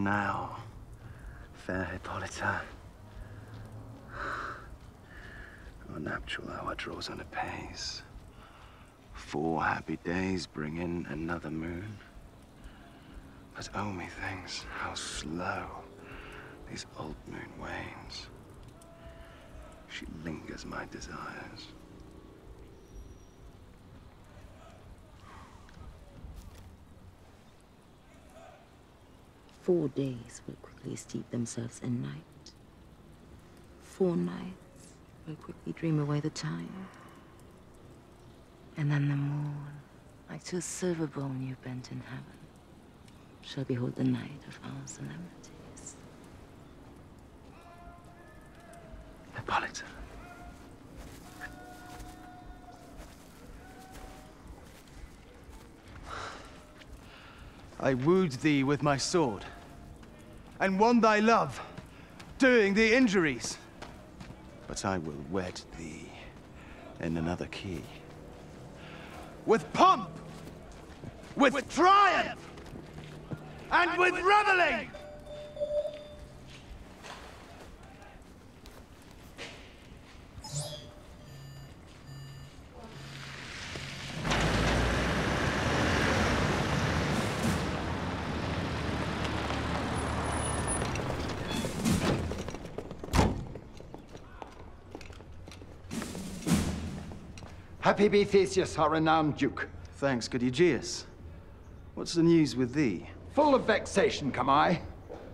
Now, fair Hippolyta, our nuptial hour draws on apace. Four happy days bring in another moon. But oh, methinks how slow these old moon wanes. She lingers my desires. Four days will quickly steep themselves in night. Four nights will quickly dream away the time. And then the moon, like to a silver bowl you bent in heaven, shall behold the night of our solemnities. Hippolyta. I wooed thee with my sword, and won thy love, doing thee injuries. But I will wed thee in another key. With pomp, with, with triumph, and, and with, with reveling! Happy be Theseus, our renowned duke. Thanks, good Aegeus. What's the news with thee? Full of vexation come I,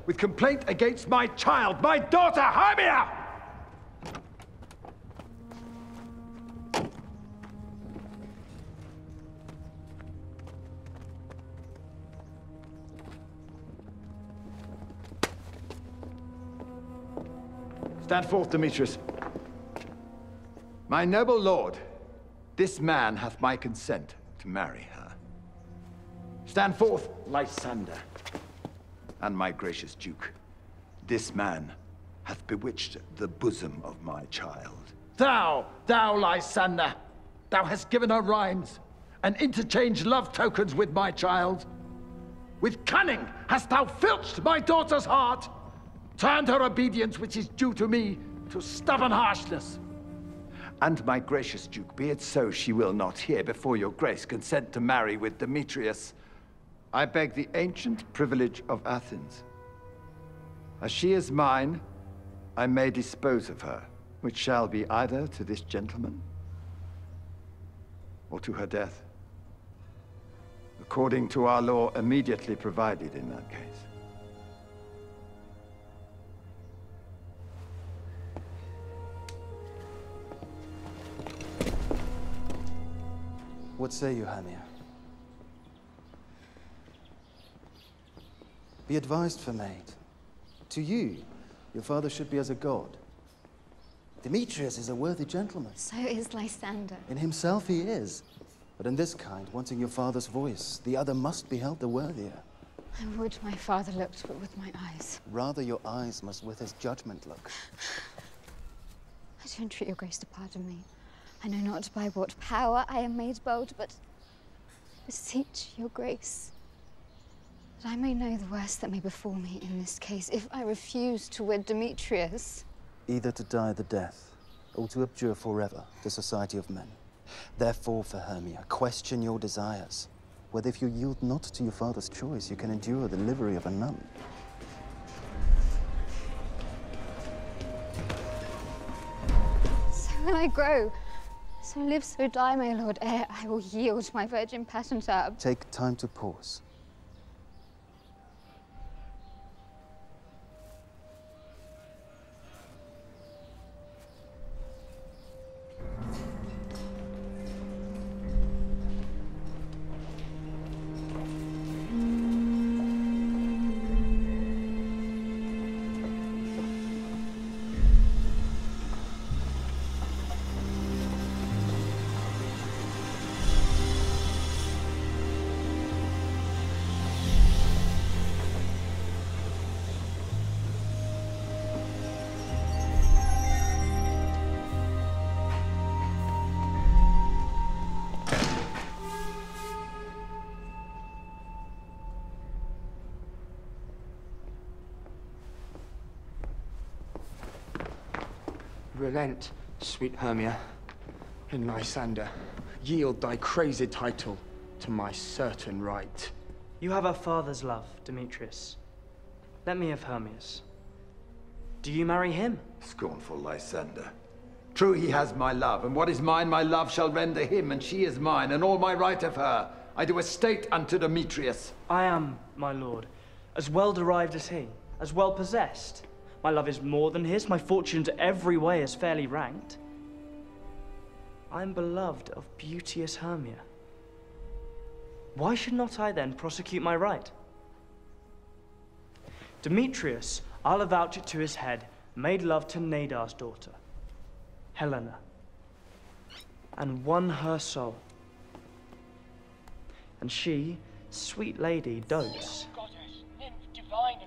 with complaint against my child, my daughter, Hermia! Stand forth, Demetrius. My noble lord, this man hath my consent to marry her. Stand forth, Lysander. And my gracious duke, this man hath bewitched the bosom of my child. Thou, thou, Lysander, thou hast given her rhymes, and interchanged love tokens with my child. With cunning hast thou filched my daughter's heart, turned her obedience, which is due to me, to stubborn harshness. And my gracious duke, be it so she will not hear before your grace consent to marry with Demetrius. I beg the ancient privilege of Athens. As she is mine, I may dispose of her, which shall be either to this gentleman or to her death, according to our law immediately provided in that case. What say you, Hermia? Be advised, fair maid. To you, your father should be as a god. Demetrius is a worthy gentleman. So is Lysander. In himself he is. But in this kind, wanting your father's voice, the other must be held the worthier. I would my father looked, but with my eyes. Rather your eyes must with his judgment look. I do entreat your grace to pardon me. I know not by what power I am made bold, but beseech your grace that I may know the worst that may befall me in this case if I refuse to wed Demetrius. Either to die the death, or to abjure forever the society of men. Therefore, for Hermia, question your desires, whether if you yield not to your father's choice, you can endure the livery of a nun. So will I grow, so live, so die, my lord, ere I will yield my virgin patent up. Take time to pause. Relent, sweet Hermia, and Lysander. Yield thy crazy title to my certain right. You have a father's love, Demetrius. Let me have Hermia's. Do you marry him? Scornful Lysander. True, he has my love, and what is mine, my love shall render him, and she is mine, and all my right of her. I do estate unto Demetrius. I am, my lord, as well derived as he, as well possessed. My love is more than his, my fortunes every way is fairly ranked. I am beloved of beauteous Hermia. Why should not I then prosecute my right? Demetrius, I'll avouch it to his head, made love to Nedar's daughter, Helena, and won her soul. And she, sweet lady, dotes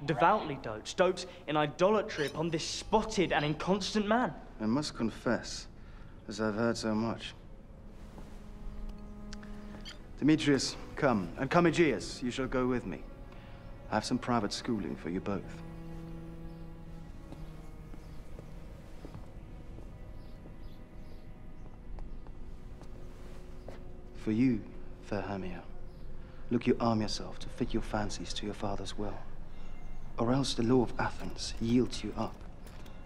devoutly dotes, dotes in idolatry upon this spotted and inconstant man. I must confess, as I've heard so much. Demetrius, come, and come Aegeus, you shall go with me. I have some private schooling for you both. For you, fair Hermia, look you arm yourself to fit your fancies to your father's will or else the law of Athens yields you up,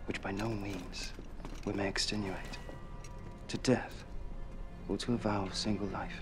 which by no means we may extenuate, to death or to a vow of single life.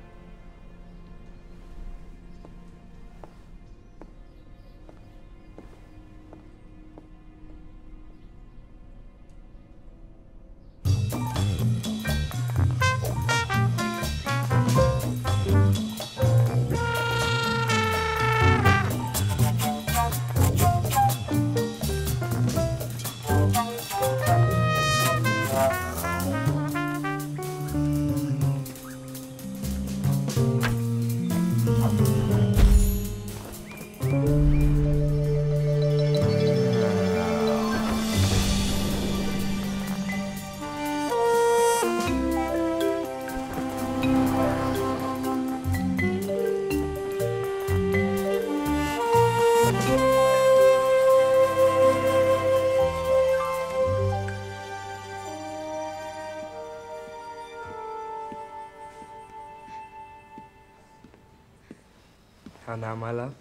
My love?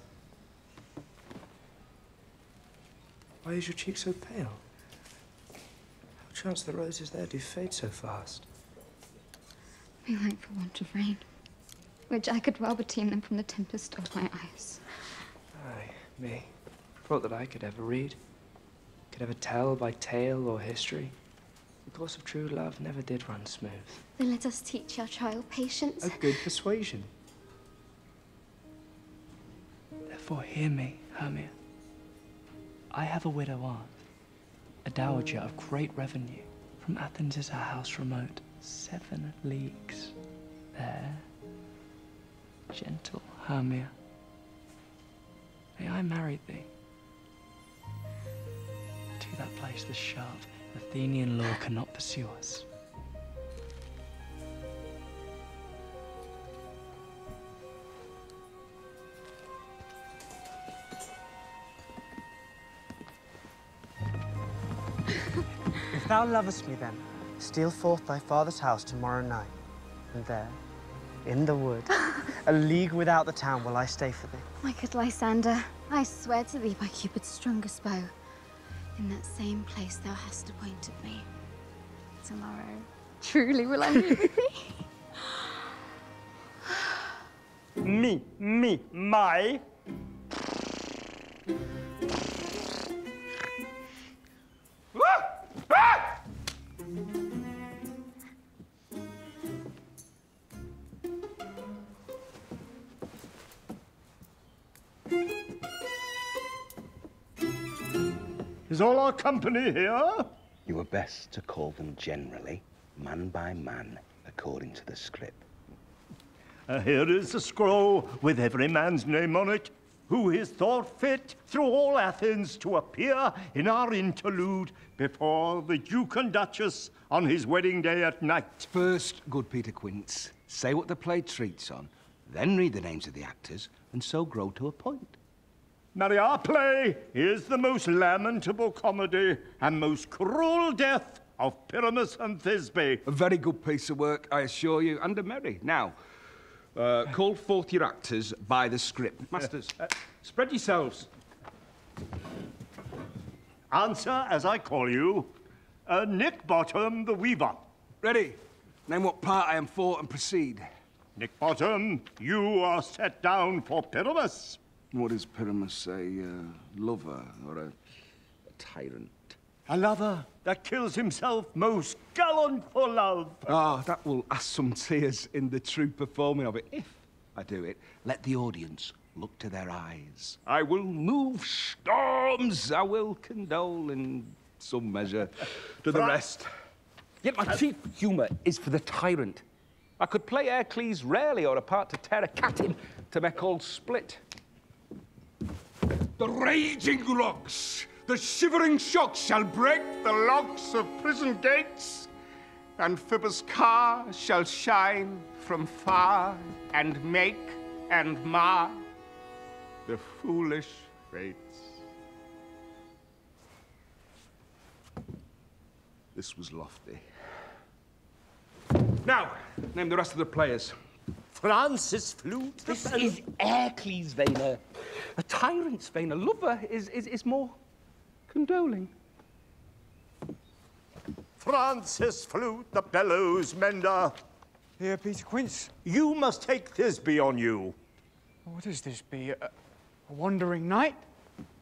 Why is your cheek so pale? How chance the roses there do fade so fast? They like for want of rain, which I could well beteem them from the tempest of my eyes. Aye, me. Thought that I could ever read, could ever tell by tale or history. The course of true love never did run smooth. Then let us teach our child patience. A good persuasion. Therefore, hear me, Hermia. I have a widow aunt, a dowager of great revenue. From Athens is her house remote, seven leagues. There, gentle Hermia, may I marry thee? To that place the sharp Athenian law cannot pursue us. Thou lovest me, then, steal forth thy father's house tomorrow night, and there, in the wood, a league without the town, will I stay for thee. My good Lysander, I swear to thee by Cupid's strongest bow, in that same place thou hast appointed me. Tomorrow, truly will I meet with thee. Me, me, my. Is all our company here? You were best to call them generally, man by man, according to the script. Uh, here is a scroll with every man's name on it, who is thought fit through all Athens to appear in our interlude before the Duke and Duchess on his wedding day at night. First, good Peter Quince, say what the play treats on, then read the names of the actors, and so grow to a point. Marry, our play is the most lamentable comedy and most cruel death of Pyramus and Thisbe. A very good piece of work, I assure you, and a merry. Now, uh, call forth your actors by the script. Masters, spread yourselves. Answer as I call you, uh, Nick Bottom the Weaver. Ready. Name what part I am for and proceed. Nick Bottom, you are set down for Pyramus. What is Pyramus, a uh, lover or a, a tyrant? A lover that kills himself most gallant for love. Ah, that will ask some tears in the true performing of it. If I do it, let the audience look to their eyes. I will move storms. I will condole in some measure to the rest. Yet my chief humour is for the tyrant. I could play Hercules rarely or a part to tear a cat in to make all split. The raging rocks, the shivering shocks shall break the locks of prison gates, and Phoebus' car shall shine from far and make and mar the foolish fates. This was lofty. Now, name the rest of the players. Francis Flute. This is Hercules' vein. A, a tyrant's vein. A lover is, is, is more condoling. Francis Flute, the bellows mender. Here, Peter Quince. You must take Thisbe on you. What is Thisbe? A, a wandering knight?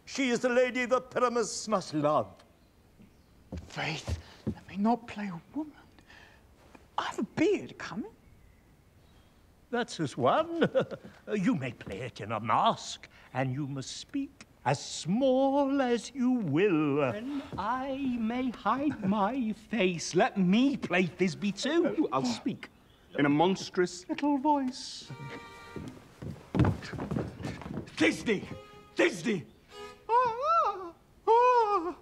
She is the lady that Pyramus must love. Faith, let me not play a woman. I have a beard coming. That's as one. you may play it in a mask, and you must speak as small as you will. Then I may hide my face. Let me play Thisbe too. I'll speak in a monstrous little voice. Thisbe! Thisbe! Ah, ah, ah.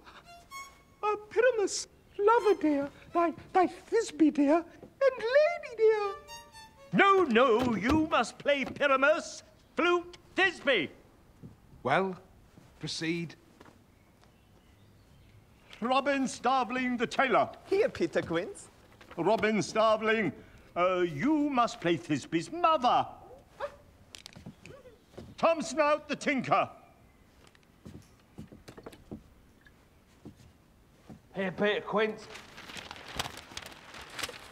Ah, Pyramus, lover dear, thy, thy Thisbe dear, and lady dear. No, no, you must play Pyramus, Flute, Thisbe. Well, proceed. Robin Starveling the tailor. Here, Peter Quince. Robin Starveling, uh, you must play Thisbe's mother. Tom Snout the Tinker. Here, Peter Quince.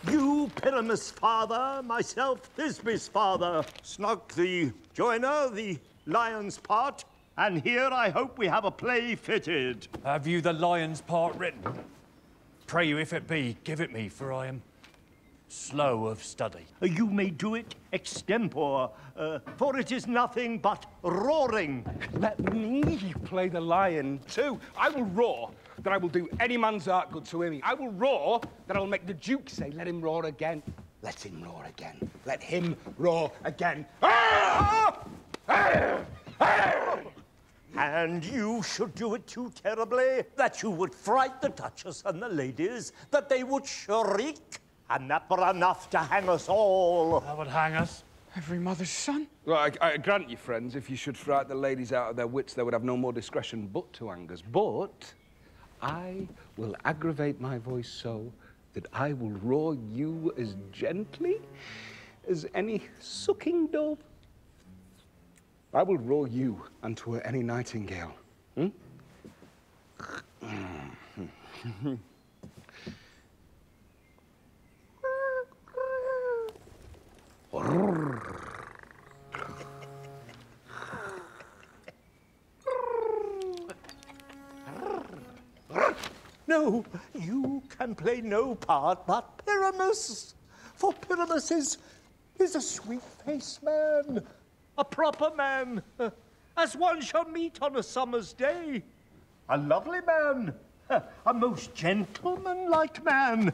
You, Pyramus' father, myself, Thisbe's father, Snug the joiner, the lion's part, and here I hope we have a play fitted. Have you the lion's part written? Pray you, if it be, give it me, for I am slow of study. You may do it extempore, uh, for it is nothing but roaring. Let me play the lion too. I will roar that I will do any man's art good to hear me. I will roar that I will make the Duke say, let him roar again. Let him roar again. Let him roar again. And you should do it too terribly, that you would fright the Duchess and the ladies, that they would shriek, and that were enough to hang us all. That would hang us. Every mother's son. Well, I, I grant you, friends, if you should fright the ladies out of their wits, they would have no more discretion but to hang us. But I will aggravate my voice so that I will roar you as gently as any sucking dove. I will roar you unto any nightingale. Hmm? No, you can play no part but Pyramus, for Pyramus is, is a sweet-faced man, a proper man, uh, as one shall meet on a summer's day. A lovely man, a most gentleman-like man.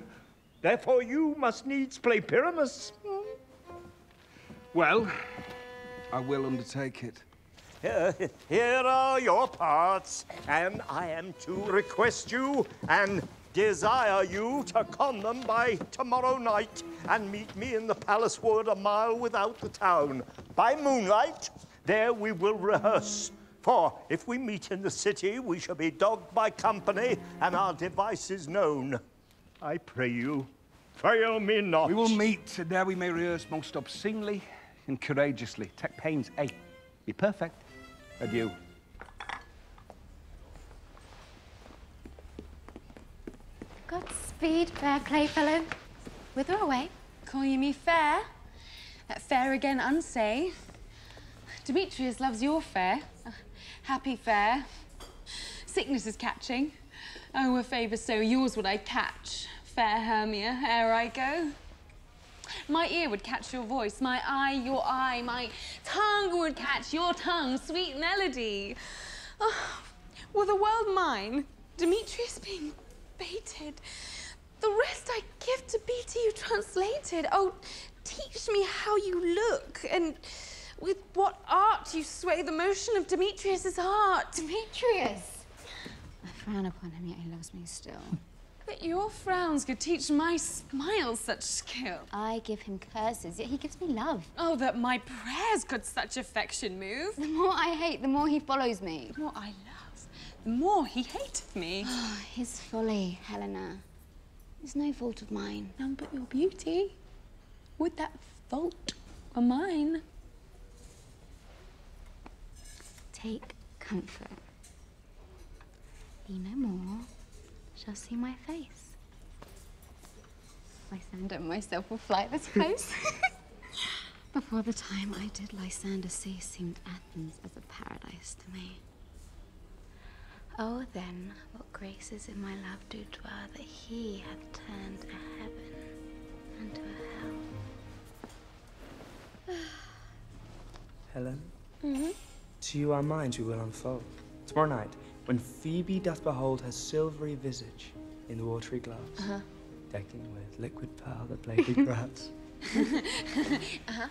Therefore you must needs play Pyramus. Well, I will undertake it. Here, here are your parts, and I am to request you and desire you to con them by tomorrow night and meet me in the palace wood a mile without the town. By moonlight, there we will rehearse. For if we meet in the city, we shall be dogged by company and our devices known. I pray you, fail me not. We will meet, and there we may rehearse most obscenely and courageously. Take pains, A. Be perfect. Adieu. Godspeed, fair playfellow. Whither away? Call you me fair? That fair again unsay. Demetrius loves your fair. Happy fair. Sickness is catching. Oh, a favour so yours would I catch, fair Hermia, ere I go. My ear would catch your voice, my eye your eye, my tongue would catch your tongue, sweet melody. Oh, were the world mine, Demetrius being baited, the rest I give to be to you translated. Oh, teach me how you look, and with what art you sway the motion of Demetrius's heart. Demetrius! I frown upon him, yet he loves me still. But your frowns could teach my smiles such skill. I give him curses, yet he gives me love. Oh, that my prayers could such affection move. The more I hate, the more he follows me. The more I love, the more he hateth me. Oh, His folly, Helena, is no fault of mine. None but your beauty. Would that fault were mine. Take comfort. He no more shall see my face. Lysander and myself will fly this place. Before the time I did Lysander see seemed Athens as a paradise to me. Oh, then, what graces in my love do dwell that he hath turned a heaven into a hell. Helen, Mm-hmm. to you our minds we will unfold. Tomorrow night, when Phoebe doth behold her silvery visage in the watery glass, Uh-huh. decking with liquid pearl that plainly grass, uh-huh.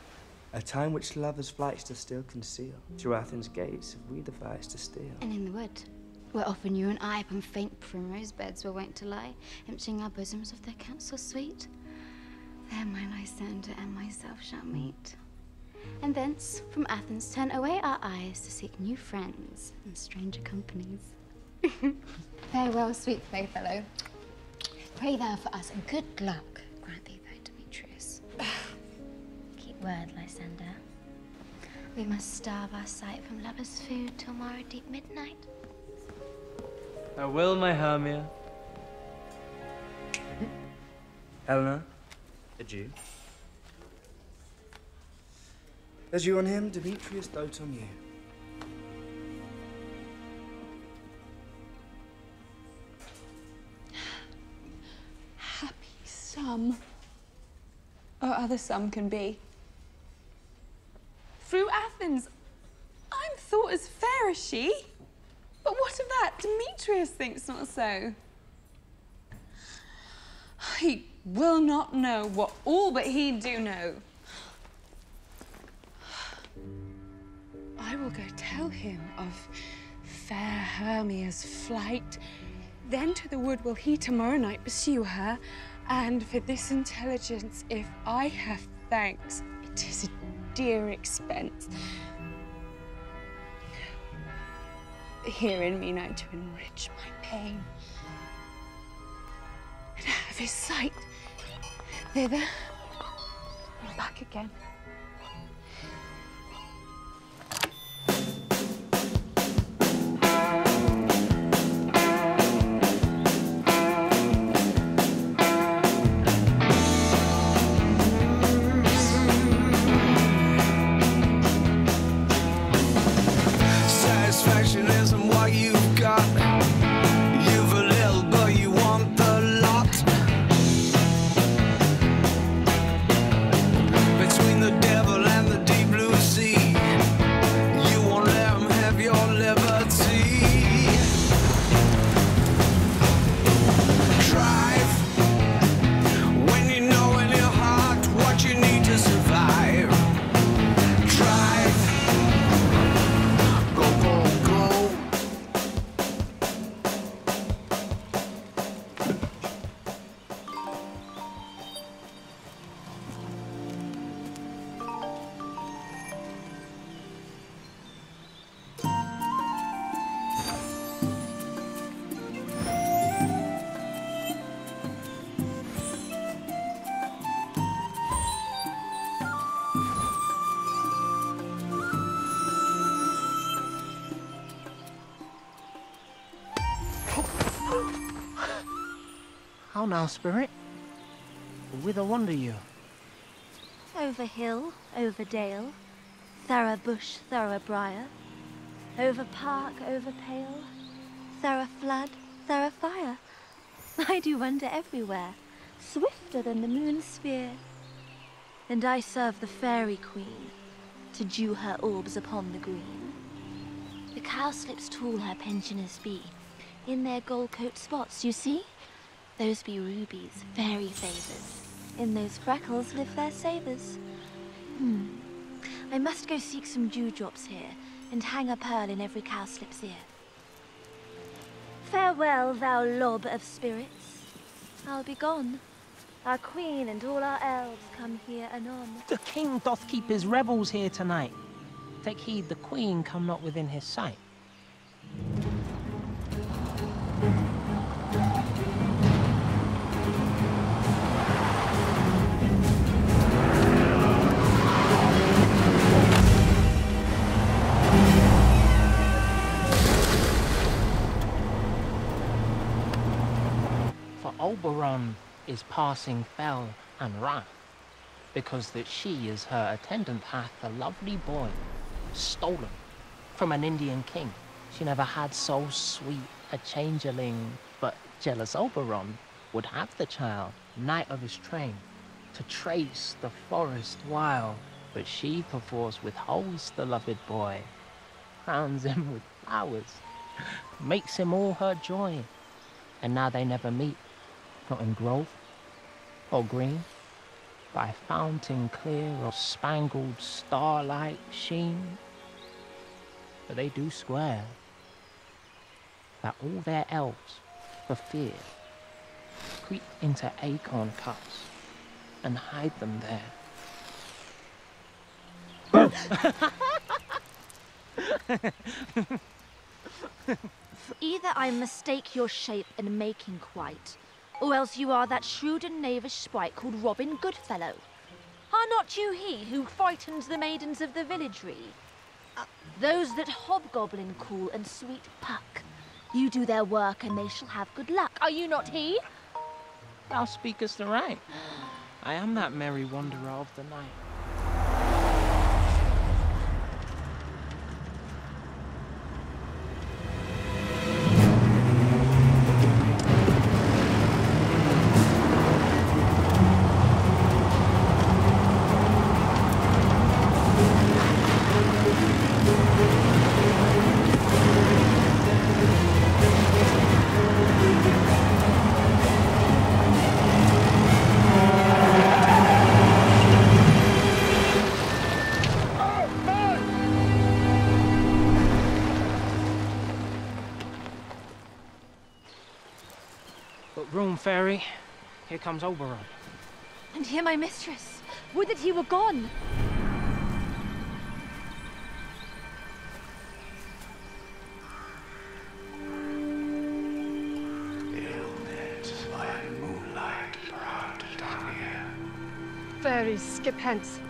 a time which lovers' flights doth still conceal, through Athens' gates have we devised to steal. And in the wood, where often you and I upon faint primrose beds were wont to lie, emptying our bosoms of their counsel sweet, there my Lysander and myself shall meet. And thence, from Athens, turn away our eyes to seek new friends and stranger companies. Farewell, sweet playfellow. Pray thou for us, and good luck grant thee, though, Demetrius. Keep word, Lysander. We must starve our sight from lovers' food till morrow deep midnight. I will, my Hermia. Hmm? Helena, adieu. As you on him, Demetrius dote on you. Happy some. Or oh, other some can be. Through Athens, I'm thought as fair as she. But what of that? Demetrius thinks not so. He will not know what all but he do know. I will go tell him of fair Hermia's flight. Then to the wood will he tomorrow night pursue her. And for this intelligence, if I have thanks, it is a dear expense. Here in me now to enrich my pain. And have his sight thither and back again. How now, spirit? Whither wander you? Over hill, over dale, thorough bush, thorough briar, over park, over pale, thorough flood, thorough fire. I do wander everywhere, swifter than the moon's sphere. And I serve the fairy queen, to dew her orbs upon the green. The cowslips tall her pensioners be, in their gold coat spots, you see? Those be rubies, fairy favors. In those freckles live fair savors. Hmm. I must go seek some dewdrops here, and hang a pearl in every cowslip's ear. Farewell, thou lob of spirits. I'll be gone. Our queen and all our elves come here anon. The king doth keep his rebels here tonight. Take heed the queen come not within his sight. Oberon is passing fell and wrath, because that she as her attendant hath a lovely boy, stolen from an Indian king. She never had so sweet a changeling, but jealous Oberon would have the child, knight of his train, to trace the forest wild. But she perforce withholds the loved boy, crowns him with flowers, makes him all her joy. And now they never meet, not in grove or green, by fountain clear or spangled starlight sheen. But they do swear that all their elves, for fear, creep into acorn cups and hide them there. Either I mistake your shape in making quite, or else you are that shrewd and knavish sprite called Robin Goodfellow. Are not you he who frightened the maidens of the villagery? Uh, Those that hobgoblin call and sweet puck. You do their work and they shall have good luck. Are you not he? Thou speakest aright. I am that merry wanderer of the night. Fairy. Here comes Oberon. And here my mistress. Would that he were gone. Fairies, skip hence.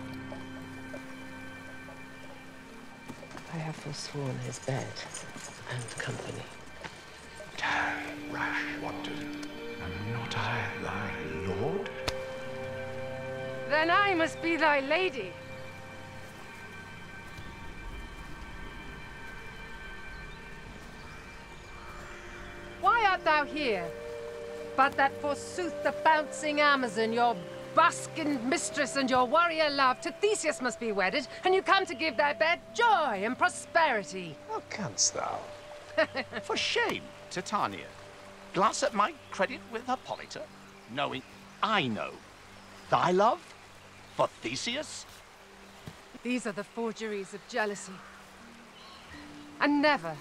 I have forsworn his bed and company. Tarry, rash wanton. Not I thy lord? Then I must be thy lady. Why art thou here? But that forsooth the bouncing Amazon, your buskined mistress and your warrior love, to Theseus must be wedded, and you come to give thy bed joy and prosperity. How canst thou? For shame, Titania. Glance at my credit with Hippolyta, knowing I know thy love for Theseus? These are the forgeries of jealousy. And never,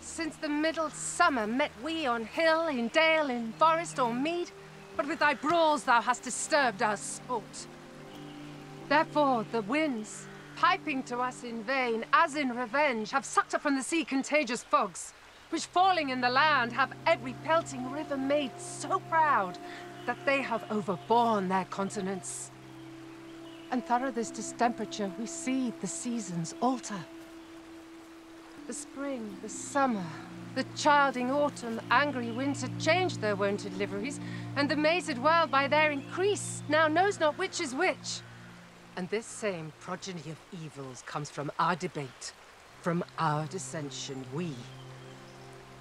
since the middle summer, met we on hill, in dale, in forest or mead, but with thy brawls thou hast disturbed our sport. Therefore the winds, piping to us in vain, as in revenge, have sucked up from the sea contagious fogs, which falling in the land have every pelting river made so proud that they have overborne their continents. And thorough this distemperature, we see the seasons alter. The spring, the summer, the childing autumn, angry winter change their wonted liveries, and the mazed world by their increase now knows not which is which. And this same progeny of evils comes from our debate, from our dissension. We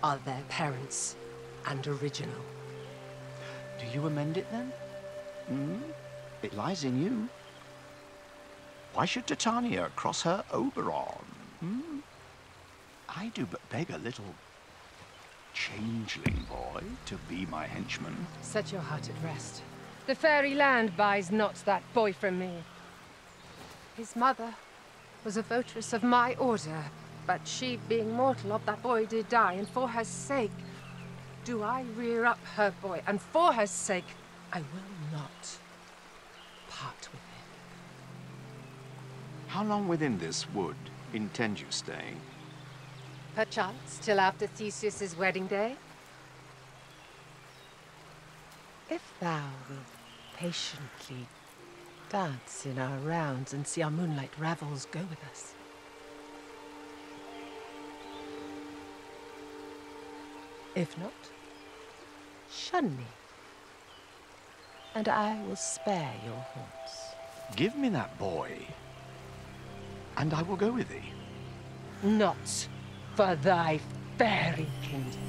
are their parents and original. Do you amend it then? Hmm? It lies in you. Why should Titania cross her Oberon? Hmm? I do but beg a little changeling boy to be my henchman. Set your heart at rest. The fairy land buys not that boy from me. His mother was a votress of my order, but she, being mortal, of that boy did die, and for her sake do I rear up her boy, and for her sake I will not part with him. How long within this wood intend you staying? Perchance till after Theseus's wedding day? If thou wilt patiently dance in our rounds and see our moonlight revels go with us. If not, shun me, and I will spare your haunts. Give me that boy, and I will go with thee. Not for thy fairy kingdom.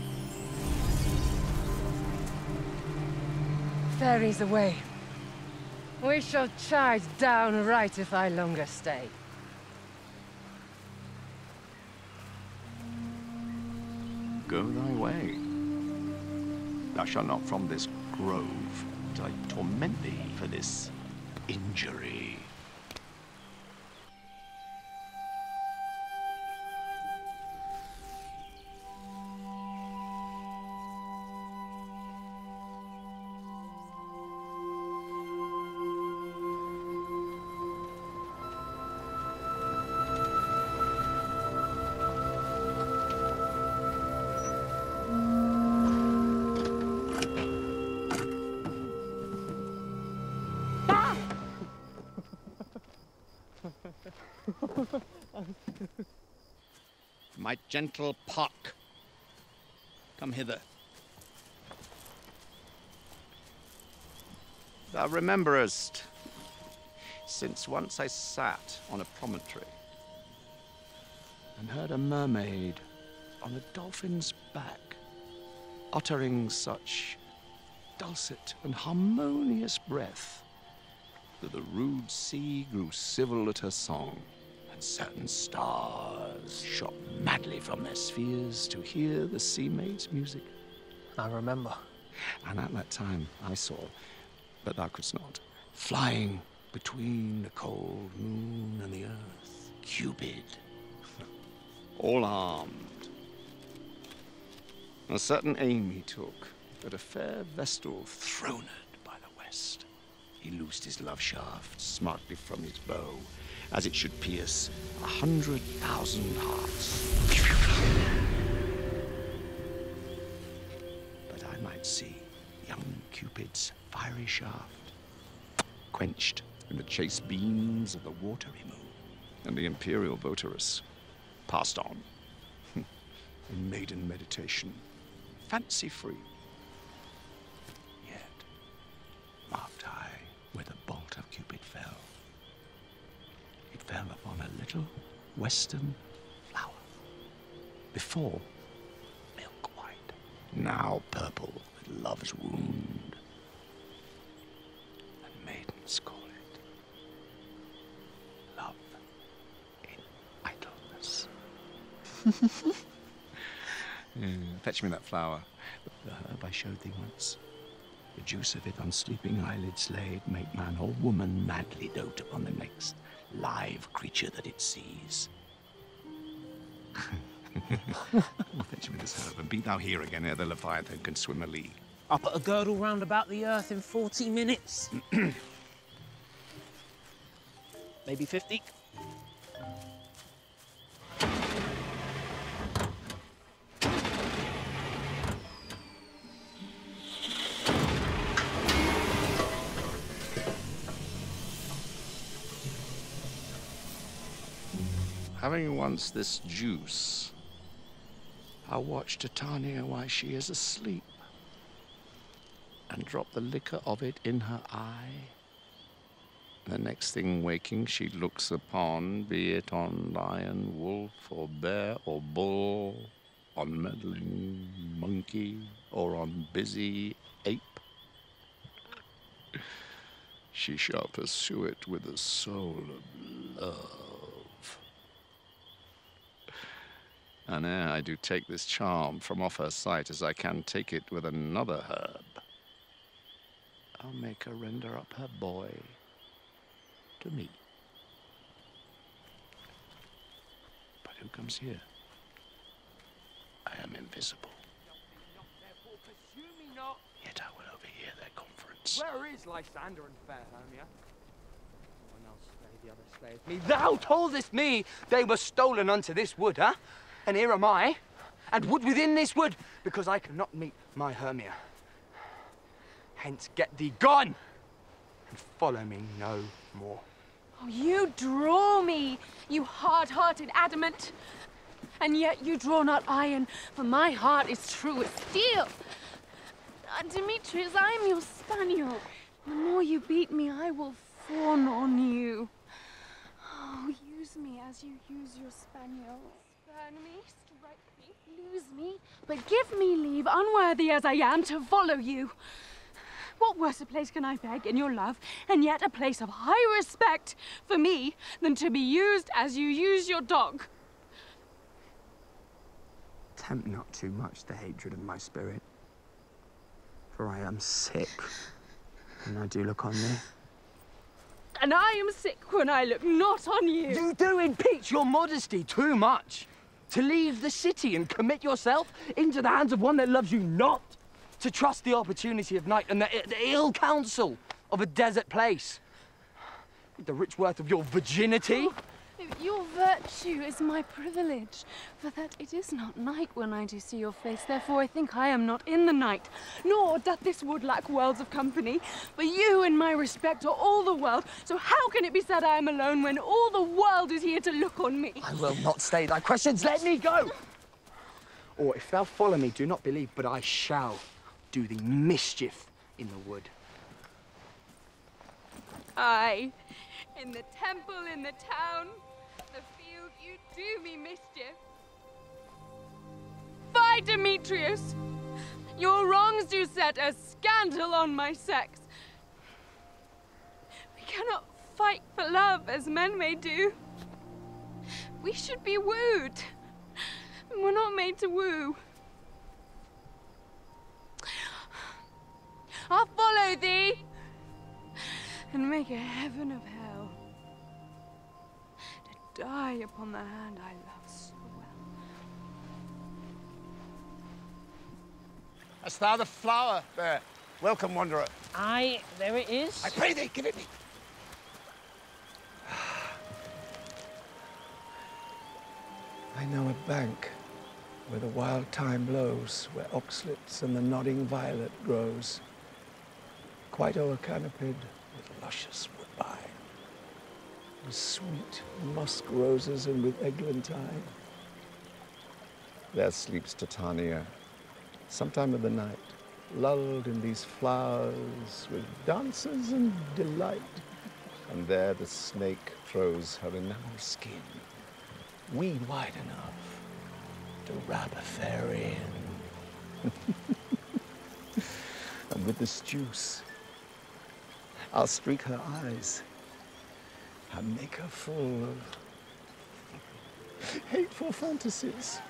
Fairies away. We shall chide downright if I longer stay. Go thy way. Thou shalt not from this grove till I torment thee for this injury. Gentle Puck, come hither. Thou rememberest, since once I sat on a promontory and heard a mermaid on a dolphin's back uttering such dulcet and harmonious breath that the rude sea grew civil at her song, and certain stars shot madly from their spheres to hear the sea maid's music. I remember. And at that time I saw, but thou couldst not, flying between the cold moon and the earth, Cupid, all armed. A certain aim he took, at a fair vestal throned by the west. He loosed his love shaft smartly from his bow, as it should pierce a hundred thousand hearts. But I might see young Cupid's fiery shaft quenched in the chaste beams of the watery moon, and the imperial votaress passed on in maiden meditation, fancy free. Yet, marked I where the bolt of Cupid fell. It fell upon a little western flower, before milk white, now purple with love's wound. And maidens call it love in idleness. Fetch me that flower. The herb I showed thee once. The juice of it on sleeping eyelids laid make man or woman madly dote upon the next live creature that it sees. fetch me this herb, and be thou here again ere the Leviathan can swim a league. I'll put a girdle round about the earth in 40 minutes. Maybe 50. Having once this juice, I'll watch Titania while she is asleep, and drop the liquor of it in her eye. The next thing waking she looks upon, be it on lion, wolf, or bear, or bull, on meddling monkey, or on busy ape, she shall pursue it with a soul of love. And ere I do take this charm from off her sight as I can take it with another herb, I'll make her render up her boy to me. But who comes here? I am invisible, yet I will overhear their conference. Where is Lysander and fair Hermia? One else slay the other me. Thou toldest me they were stolen unto this wood, huh? And here am I, and wood within this wood, because I cannot meet my Hermia. Hence get thee gone, and follow me no more. Oh, you draw me, you hard-hearted adamant. And yet you draw not iron, for my heart is true as steel. Uh, Demetrius, I am your spaniel. The more you beat me, I will fawn on you. Oh, use me as you use your spaniel. Spurn me, strike me, lose me, but give me leave, unworthy as I am, to follow you. What worse a place can I beg in your love, and yet a place of high respect for me, than to be used as you use your dog? Tempt not too much the hatred of my spirit, for I am sick when I do look on thee. And I am sick when I look not on you. You do impeach your modesty too much. To leave the city and commit yourself into the hands of one that loves you not. To trust the opportunity of night and the, the ill counsel of a desert place. With the rich worth of your virginity, Your virtue is my privilege, for that it is not night when I do see your face. Therefore, I think I am not in the night, nor doth this wood lack worlds of company. For you and my respect are all the world. So how can it be said I am alone when all the world is here to look on me? I will not stay thy questions. Let me go. Or if thou follow me, do not believe, but I shall do thee mischief in the wood. Aye, in the temple, in the town, you do me mischief. Fie, Demetrius! Your wrongs do set a scandal on my sex. We cannot fight for love as men may do. We should be wooed. We're not made to woo. I'll follow thee and make a heaven of hell die upon the hand I love so well. Hast thou the flower there? Welcome, wanderer. Aye, there it is. I pray thee, give it me. I know a bank where the wild thyme blows, where oxlips and the nodding violet grows, quite o'er-canopied with luscious woodbine, with sweet musk roses and with eglantine. There sleeps Titania, sometime of the night, lulled in these flowers with dances and delight. And there the snake throws her enameled skin, weed wide enough to wrap a fairy in. and with this juice, I'll streak her eyes and make her full of hateful fantasies.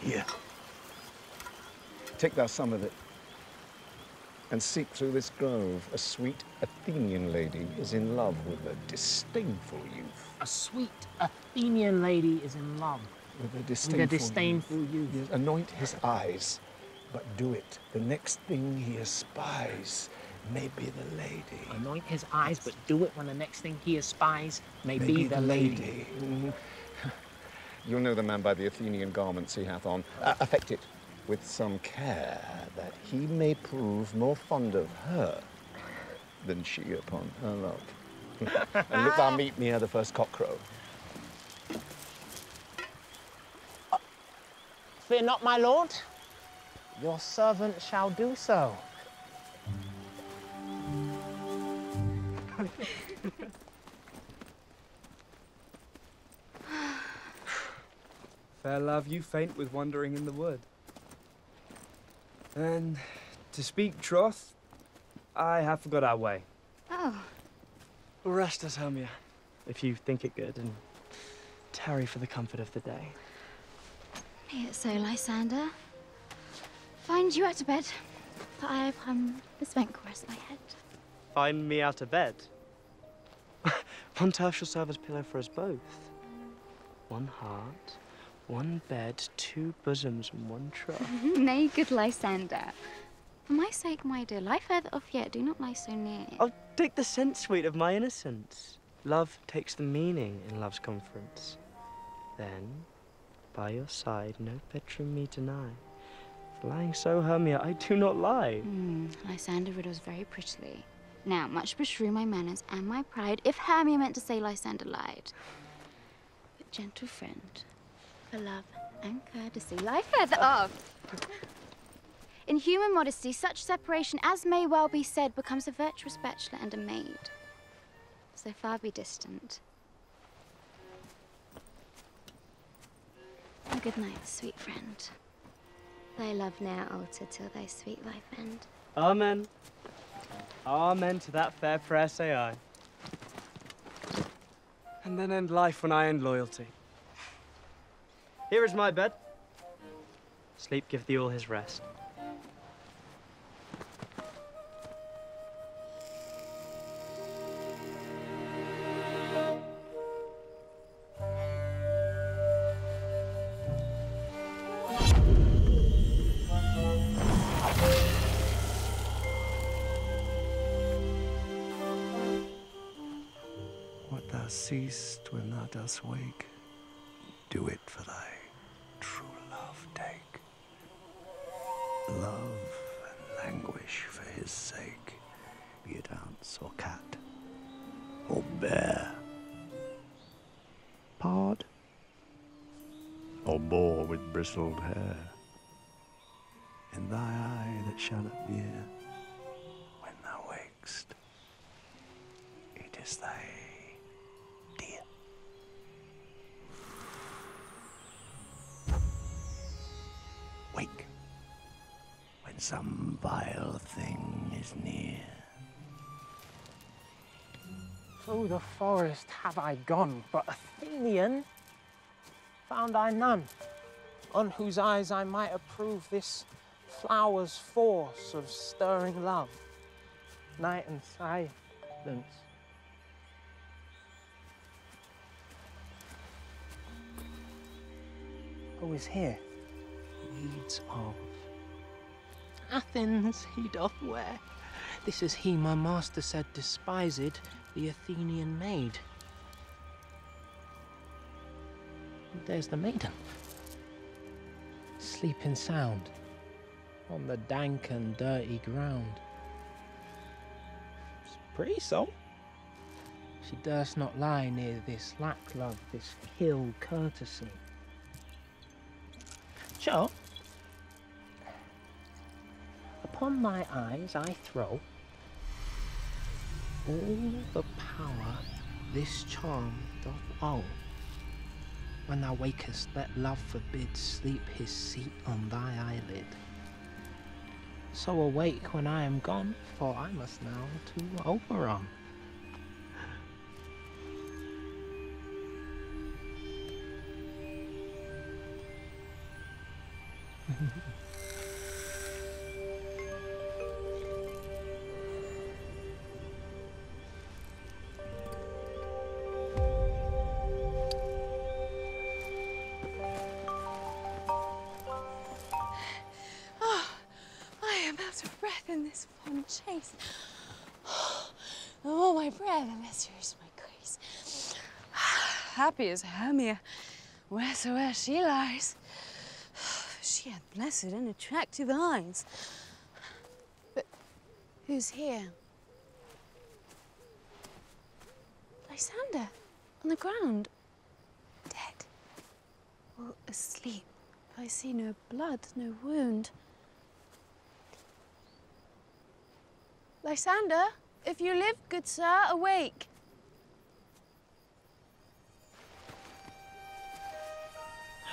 Here, take thou some of it and seek through this grove. A sweet Athenian lady is in love with a disdainful youth. A sweet Athenian lady is in love With a disdainful, disdainful youth. Yes, anoint his eyes, but do it. The next thing he espies may be the lady. Anoint his eyes, but do it when the next thing he espies may, be the lady. Mhm. You'll know the man by the Athenian garments he hath on. Uh, affect it with some care, that he may prove more fond of her than she upon her love. and look thou meet me ere the first cockcrow. Fear not, my lord. Your servant shall do so. Fair love, you faint with wandering in the wood. And to speak troth, I have forgot our way. Oh, Rest us, Hermia, if you think it good, and tarry for the comfort of the day. be it so, Lysander. Find you out of bed, for I have um, come this bank rest my head. Find me out of bed. One turf shall serve as pillow for us both. One heart, one bed, two bosoms, and one trough. Nay, good Lysander. For my sake, my dear, lie further off yet. Do not lie so near. Oh, take the sense, sweet, of my innocence. Love takes the meaning in love's conference. Then, by your side, no better me deny. For lying so, Hermia, I do not lie. Hmm, Lysander riddles very prettily. Now, much beshrew my manners and my pride if Hermia meant to say Lysander lied. But, gentle friend, for love and courtesy, lie further off. In human modesty, such separation as may well be said becomes a virtuous bachelor and a maid. So far be distant. Good night, sweet friend. Thy love now alter till thy sweet life end. Amen. Amen to that fair prayer, say I. And then end life when I end loyalty. Here is my bed. Sleep give thee all his rest. Dost wake, do it for thy true love take. Love and languish for his sake, be it ounce or cat or bear. Pard or boar with bristled hair. In thy eye that shall appear Through the forest have I gone, but Athenian found I none, on whose eyes I might approve this flower's force of stirring love. Night and silence. Who is here? Needs of. Athens he doth wear. This is he my master said despised the Athenian maid. There's the maiden. Sleeping sound on the dank and dirty ground. It's pretty so. She durst not lie near this lack love, this kill courtesy. Sure. Upon my eyes I throw all the this charm doth owe. When thou wakest, let love forbid sleep his seat on thy eyelid. So awake when I am gone, for I must now to Oberon. unless my grace. Happy is Hermia, wheresoe'er she lies. She hath blessed and attractive eyes. But who's here? Lysander, on the ground, dead or asleep. I see no blood, no wound. Lysander, if you live, good sir, awake.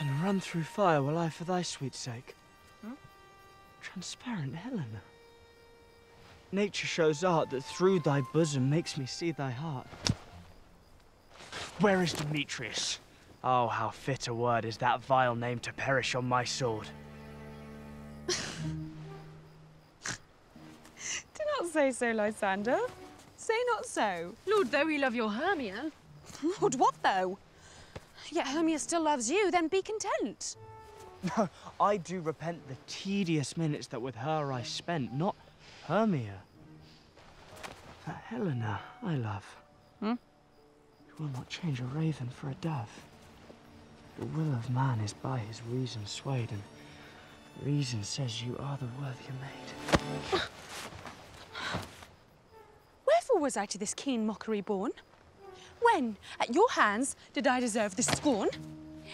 And run through fire will I for thy sweet sake. Hmm? Transparent Helena. Nature shows art that through thy bosom makes me see thy heart. Where is Demetrius? Oh, how fit a word is that vile name to perish on my sword. Do not say so, Lysander. Say not so. Lord, though we love your Hermia. Lord, what though? Yet Hermia still loves you, then be content. No, I do repent the tedious minutes that with her I spent, not Hermia. That Helena I love. Hmm? Who will not change a raven for a dove. The will of man is by his reason swayed, and reason says you are the worthier maid. Wherefore was I to this keen mockery born? When, at your hands, did I deserve this scorn?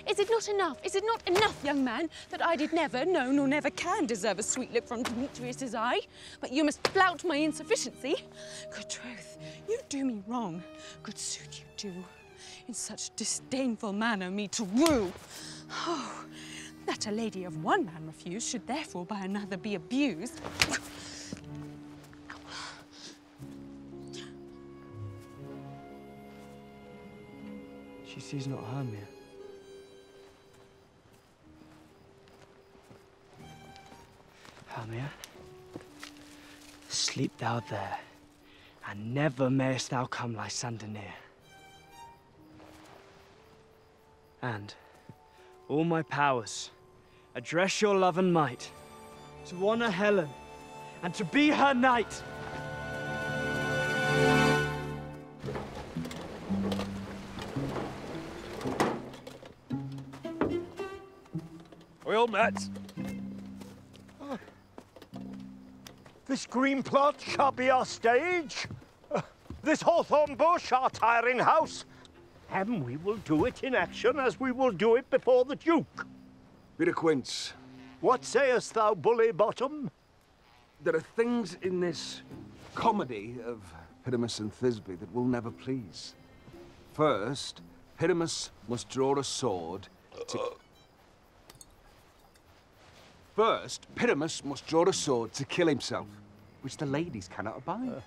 Is it not enough, is it not enough, young man, that I did never, no, nor never can deserve a sweet look from Demetrius's eye? But you must flout my insufficiency? Good troth, you do me wrong. Good suit you do, in such disdainful manner me to woo. Oh, that a lady of one man refused should therefore by another be abused. She sees not Hermia. Hermia, sleep thou there, and never mayest thou come Lysander near. And, all my powers, address your love and might to honor Helen and to be her knight. Well met. This green plot shall be our stage. Uh, this hawthorn bush our tiring house. And we will do it in action as we will do it before the Duke. Peter Quince. What sayest thou, bully bottom? There are things in this comedy of Pyramus and Thisbe that will never please. First, Pyramus must draw a sword to... First, Pyramus must draw a sword to kill himself, which the ladies cannot abide.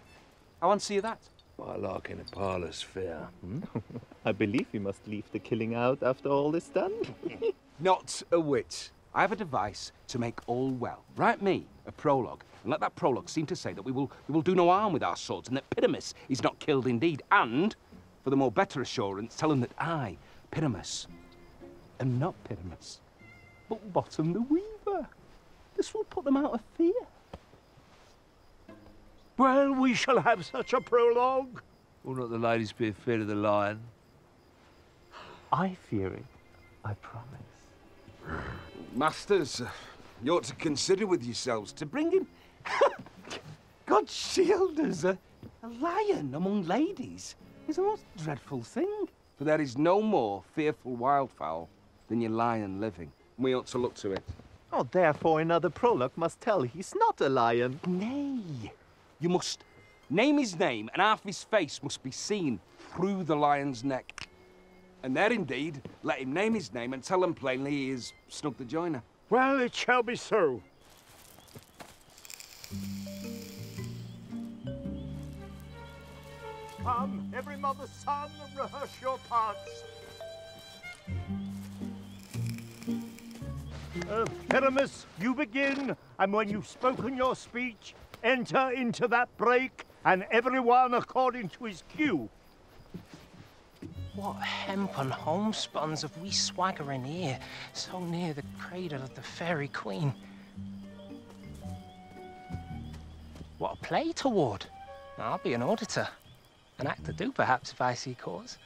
How answer you that? By lark in a parlour's fair. Hmm? I believe we must leave the killing out after all is done. Not a whit. I have a device to make all well. Write me a prologue, and let that prologue seem to say that we will, we will do no harm with our swords, and that Pyramus is not killed indeed. And, for the more better assurance, tell him that I, Pyramus, am not Pyramus, but Bottom the Weaver. This will put them out of fear. Well, we shall have such a prologue. Will not the ladies be afraid of the lion? I fear it, I promise. Masters, uh, you ought to consider with yourselves to bring him. God shield us, a, a lion among ladies is a most dreadful thing. For there is no more fearful wildfowl than your lion living. We ought to look to it. Oh, therefore another prologue must tell he's not a lion. Nay. You must name his name, and half his face must be seen through the lion's neck. And there indeed, let him name his name and tell him plainly he is Snug the Joiner. Well, it shall be so. Come, every mother's son, rehearse your parts. Uh, Pyramus, you begin, and when you've spoken your speech, enter into that brake, and everyone according to his cue. What hempen homespuns have we swaggering here, so near the cradle of the fairy queen? What a play toward! I'll be an auditor. An actor do, perhaps, if I see cause.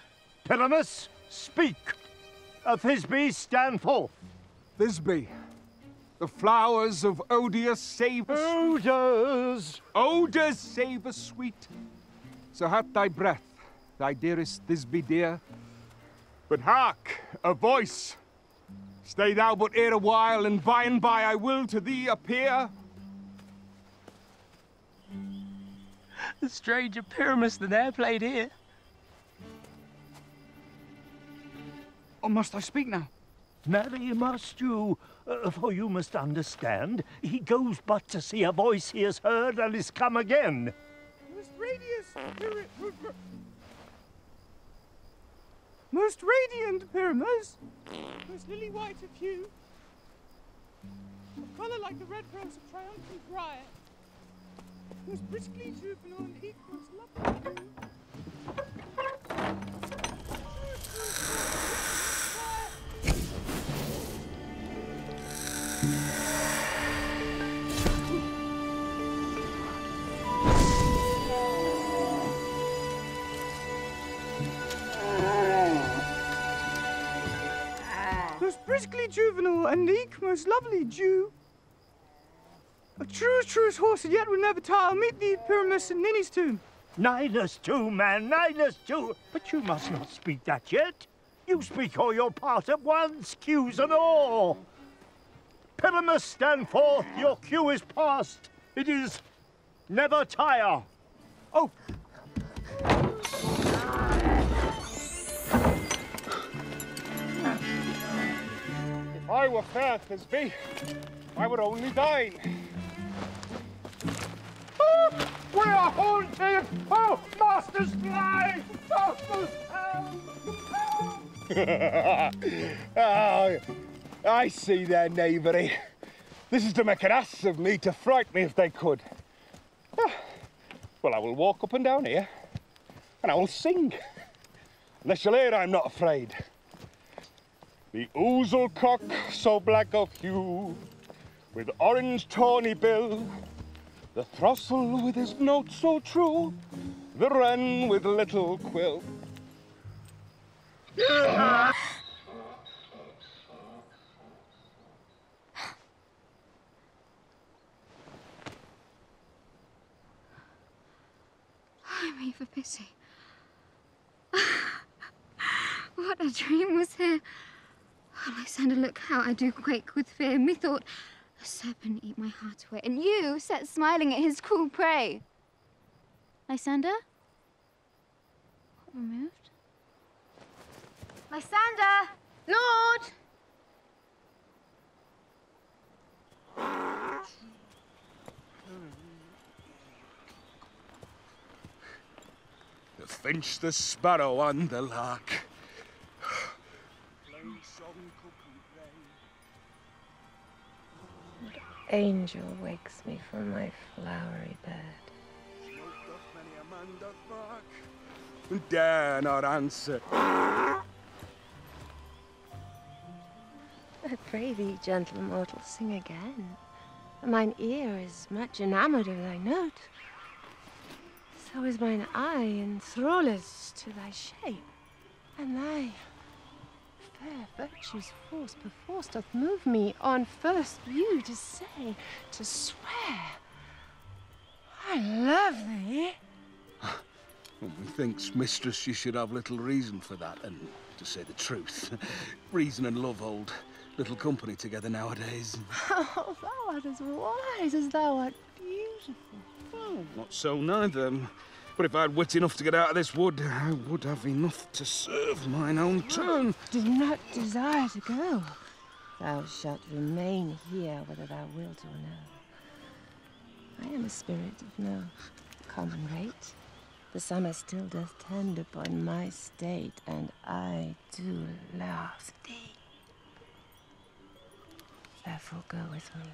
Pyramus, speak. Thisbe, stand forth. Thisbe, the flowers of odious savour Odors! Odors savour sweet. So hath thy breath, thy dearest Thisbe dear. But hark, a voice. Stay thou but here a while, and by and by I will to thee appear. The stranger Pyramus than e'er played here. Or must I speak now? Marry must you, uh, for you must understand, he goes but to see a voice he has heard and is come again. Most radiant. Most radiant Pyramus. Most lily white of hue. Of colour like the red rose of triumphant briar. Most briskly juvenile and equals lovely. Briskly juvenile and eke, most lovely Jew. A true, truest horse, and yet will never tire. Meet thee, Pyramus, in Ninny's tomb. Ninus too, man, Ninus too. But you must not speak that yet. You speak all your part at once, cues and all. Pyramus, stand forth, your cue is past. It is never tire. Oh, I were fair, Thisbe, I would only dine. Oh, we are haunted! Oh, masters fly! Masters oh, I see their knavery. This is to make an ass of me, to fright me if they could. Ah, Well, I will walk up and down here, and I will sing. They shall hear I'm not afraid. The ouzel cock, so black of hue, with orange tawny bill, the throstle with his note so true, the wren with little quill. I'm even busy. what a dream was here. Lysander, look how I do quake with fear. Methought a serpent eat my heart away, and you sat smiling at his cruel prey. Lysander? What removed? Lysander! Lord! The finch, the sparrow, and the lark. Angel wakes me from my flowery bed. Dare not answer. I pray thee, gentle mortal, sing again. Mine ear is much enamoured of thy note. So is mine eye enthralled to thy shape, and thy fair virtue's force perforce doth move me on first view to say, to swear, I love thee. Methinks, mistress, you should have little reason for that, and to say the truth, reason and love hold little company together nowadays. Oh, thou art as wise as thou art beautiful. Well, not so neither. But if I had wit enough to get out of this wood, I would have enough to serve mine own turn. Do not desire to go. Thou shalt remain here whether thou wilt or no. I am a spirit of no common rate. The summer still doth tend upon my state, and I do love thee. Therefore go with me.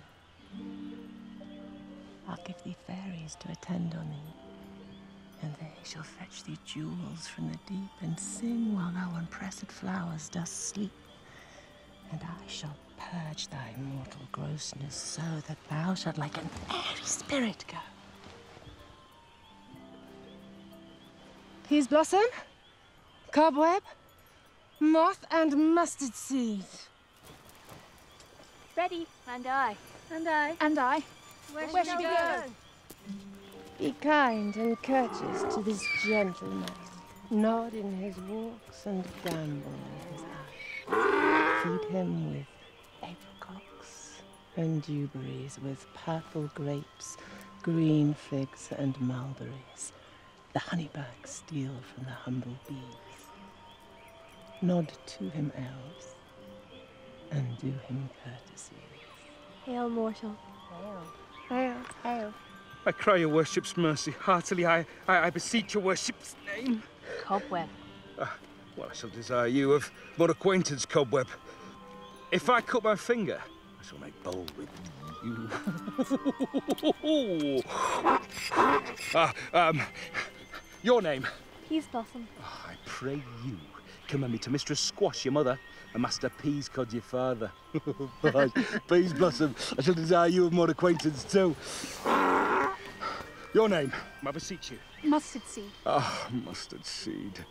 I'll give thee fairies to attend on thee, and they shall fetch thee jewels from the deep and sing while thou on pressed flowers dost sleep. And I shall purge thy mortal grossness so that thou shalt like an airy spirit go. Peaseblossom, cobweb, moth, and mustard seed. Ready. And I. And I. And I. Where, Where should we we go? Be kind and courteous to this gentleman. Nod in his walks and gambol in his eyes. Feed him with apricots and dewberries, with purple grapes, green figs, and mulberries. The honeybugs steal from the humble bees. Nod to him, elves, and do him courtesy. Hail, mortal. Hail. Hail, hail. I cry your worship's mercy. Heartily, I, I, I beseech your worship's name. Cobweb. Ah, well, I shall desire you of more acquaintance, Cobweb. If I cut my finger, I shall make bold with you. ah, um, your name? Peaseblossom. I pray you commend me to Mistress Squash, your mother, and Master Peascod, your father. Peaseblossom, I shall desire you of more acquaintance too. Your name, I beseech you. Mustard seed. Ah, mustard seed.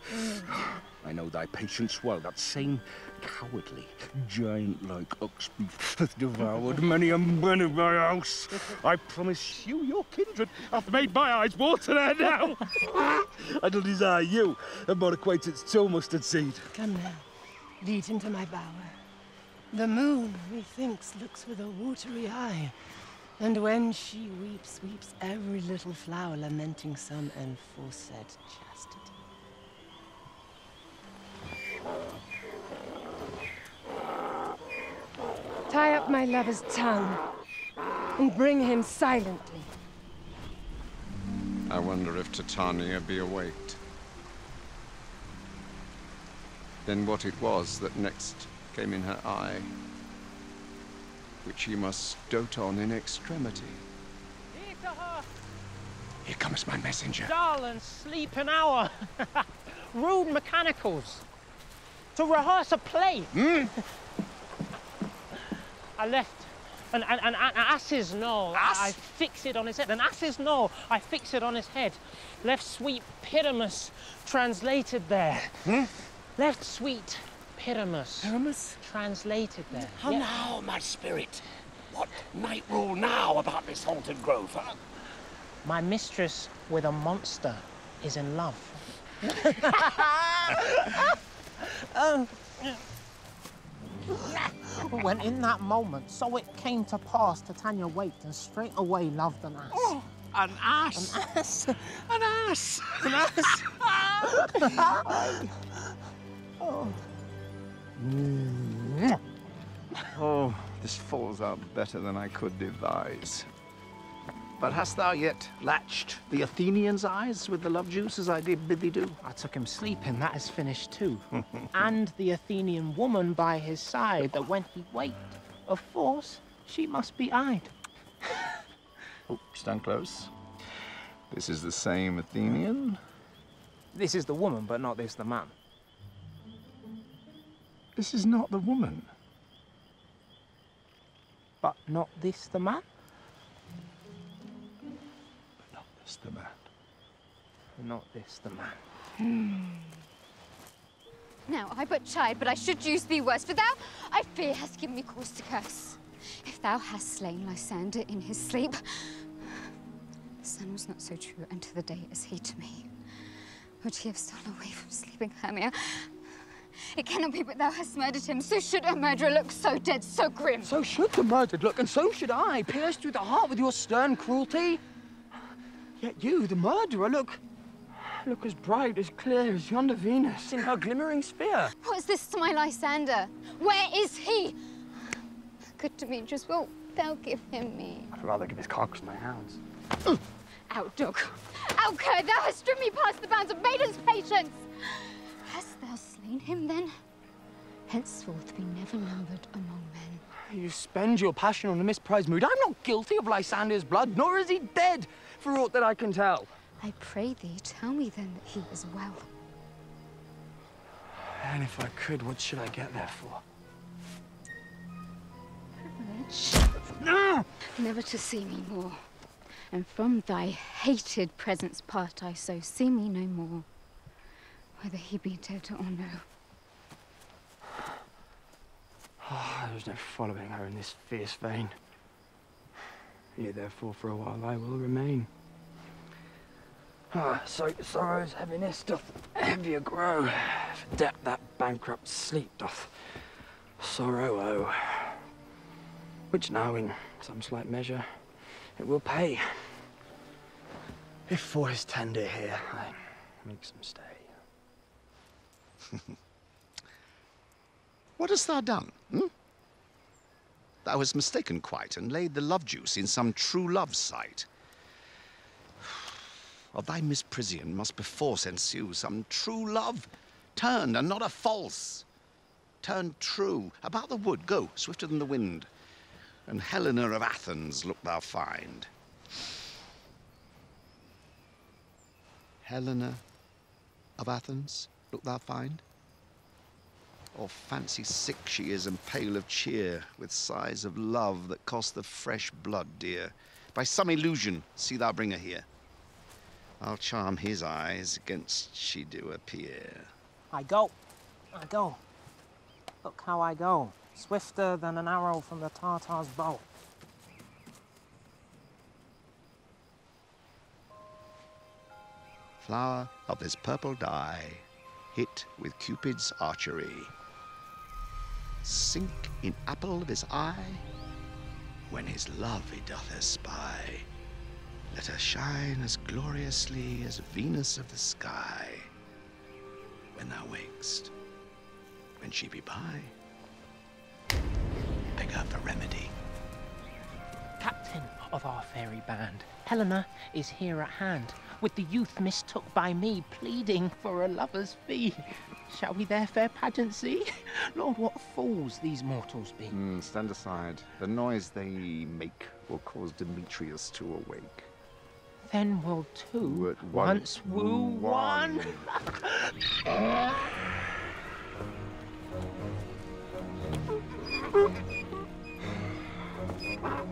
I know thy patience well. That same cowardly, giant-like ox-beef hath devoured many a man of my house. I promise you, your kindred hath made my eyes water there now. I shall desire you of more acquaintance too, mustard seed. Come now, lead into my bower. The moon, methinks, looks with a watery eye, and when she weeps, weeps every little flower, lamenting some enforced chastity. Tie up my lover's tongue and bring him silently. I wonder if Titania be awaked. Then what it was that next came in her eye, which she must dote on in extremity. Here comes my messenger. Dull and sleep an hour. Rude mechanicals. To rehearse a play. Hmm? I left an, an, an, an ass's knoll. I, I fix it on his head. An ass's knoll. I fix it on his head. Left sweet Pyramus translated there. Hmm? Left sweet Pyramus. Pyramus? Translated there. How Yep. now, my spirit? What night rule now about this haunted grove, huh? My mistress with a monster is in love. Oh. when in that moment, so it came to pass, Titania waked and straight away loved an ass. Oh, an ass. An ass. An ass. An ass. oh. oh, this falls out better than I could devise. But hast thou yet latched the Athenian's eyes with the love juice as I did bid thee do? I took him sleeping, that is finished too. and the Athenian woman by his side, that when he waked, of force, she must be eyed. Oh, stand close. This is the same Athenian. This is the woman, but not this the man. This is not the woman. But not this the man? But not this the man. Not this the man. Hmm. Now I but chide, but I should use thee worse, for thou, I fear, hast given me cause to curse. If thou hast slain Lysander in his sleep, the sun was not so true unto the day as he to me. Would he have stolen away from sleeping Hermia? It cannot be but thou hast murdered him. So should a murderer look so dead, so grim. So should the murdered look, and so should I, pierced through the heart with your stern cruelty. Yet you, the murderer, look... look as bright, as clear as yonder Venus in her glimmering sphere. What is this to my Lysander? Where is he? Good Demetrius, wilt thou give him me? I'd rather give his carcass to my hounds. Out, dog. Out, cur! Thou hast driven me past the bounds of maiden's patience! Hast thou slain him, then? Henceforth be never numbered among men. You spend your passion on a misprized mood. I'm not guilty of Lysander's blood, nor is he dead, for aught that I can tell. I pray thee, tell me then that he is well. And if I could, what should I get there for? No! Never to see me more. And from thy hated presence part I so see me no more. Whether he be dead or no. Oh, there is no following her in this fierce vein. Here, therefore, for a while I will remain. Ah, so sorrow's heaviness doth heavier grow. For debt that bankrupt sleep doth sorrow owe. Which now, in some slight measure, it will pay. If for his tender here I make some stay. What hast thou done? Hmm? Thou hast mistaken quite, and laid the love juice in some true love's sight. Of thy misprision must perforce ensue some true love, turned and not a false. Turned true. About the wood, go, swifter than the wind. And Helena of Athens look thou find. Helena of Athens look thou find? Or fancy sick she is and pale of cheer, with sighs of love that cost the fresh blood dear. By some illusion, see thou bring her here. I'll charm his eyes against she do appear. I go. I go. Look how I go. Swifter than an arrow from the Tartar's bow. Flower of this purple dye, hit with Cupid's archery. Sink in apple of his eye, when his love he doth espy. Let her shine as gloriously as Venus of the sky. When thou wakest, when she be by, beg her for remedy. Captain of our fairy band, Helena is here at hand, with the youth mistook by me, pleading for a lover's fee. Shall we there, fair pageant, see? Lord, what fools these mortals be. Mm, stand aside. The noise they make will cause Demetrius to awake. Then will two at once woo one. one. uh.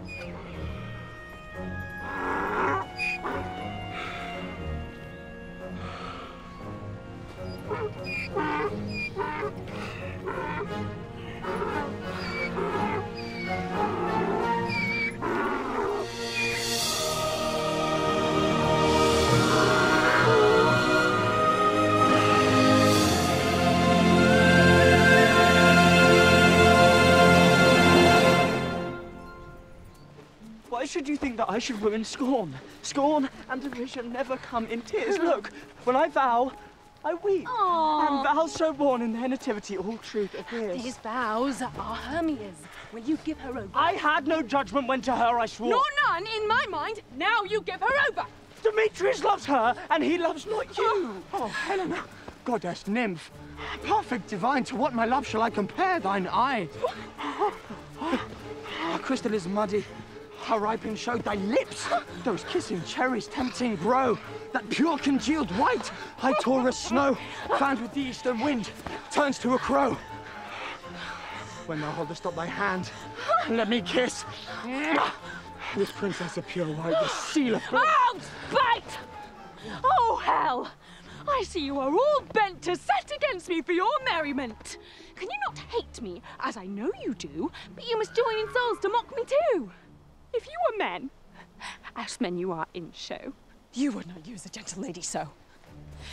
should you think that I should ruin scorn? Scorn and derision never come in tears. Look, when I vow, I weep. And vows so born in their nativity, all truth appears. These vows are Hermia's. Will you give her over? I had no judgment when to her I swore. Nor none in my mind. Now you give her over. Demetrius loves her, and he loves not you. Oh, oh Helena, goddess nymph, perfect divine, to what my love shall I compare thine eye? Our crystal is muddy, how ripen showed thy lips, those kissing cherries tempting grow, that pure congealed white, high Taurus snow, fanned with the eastern wind, turns to a crow. When thou holdest up thy hand, let me kiss this princess of pure white, the seal of blood. Oh, spite! Oh, hell! I see you are all bent to set against me for your merriment. Can you not hate me, as I know you do, but you must join in souls to mock me too? If you were men, as men you are in show, you would not use a gentle lady so.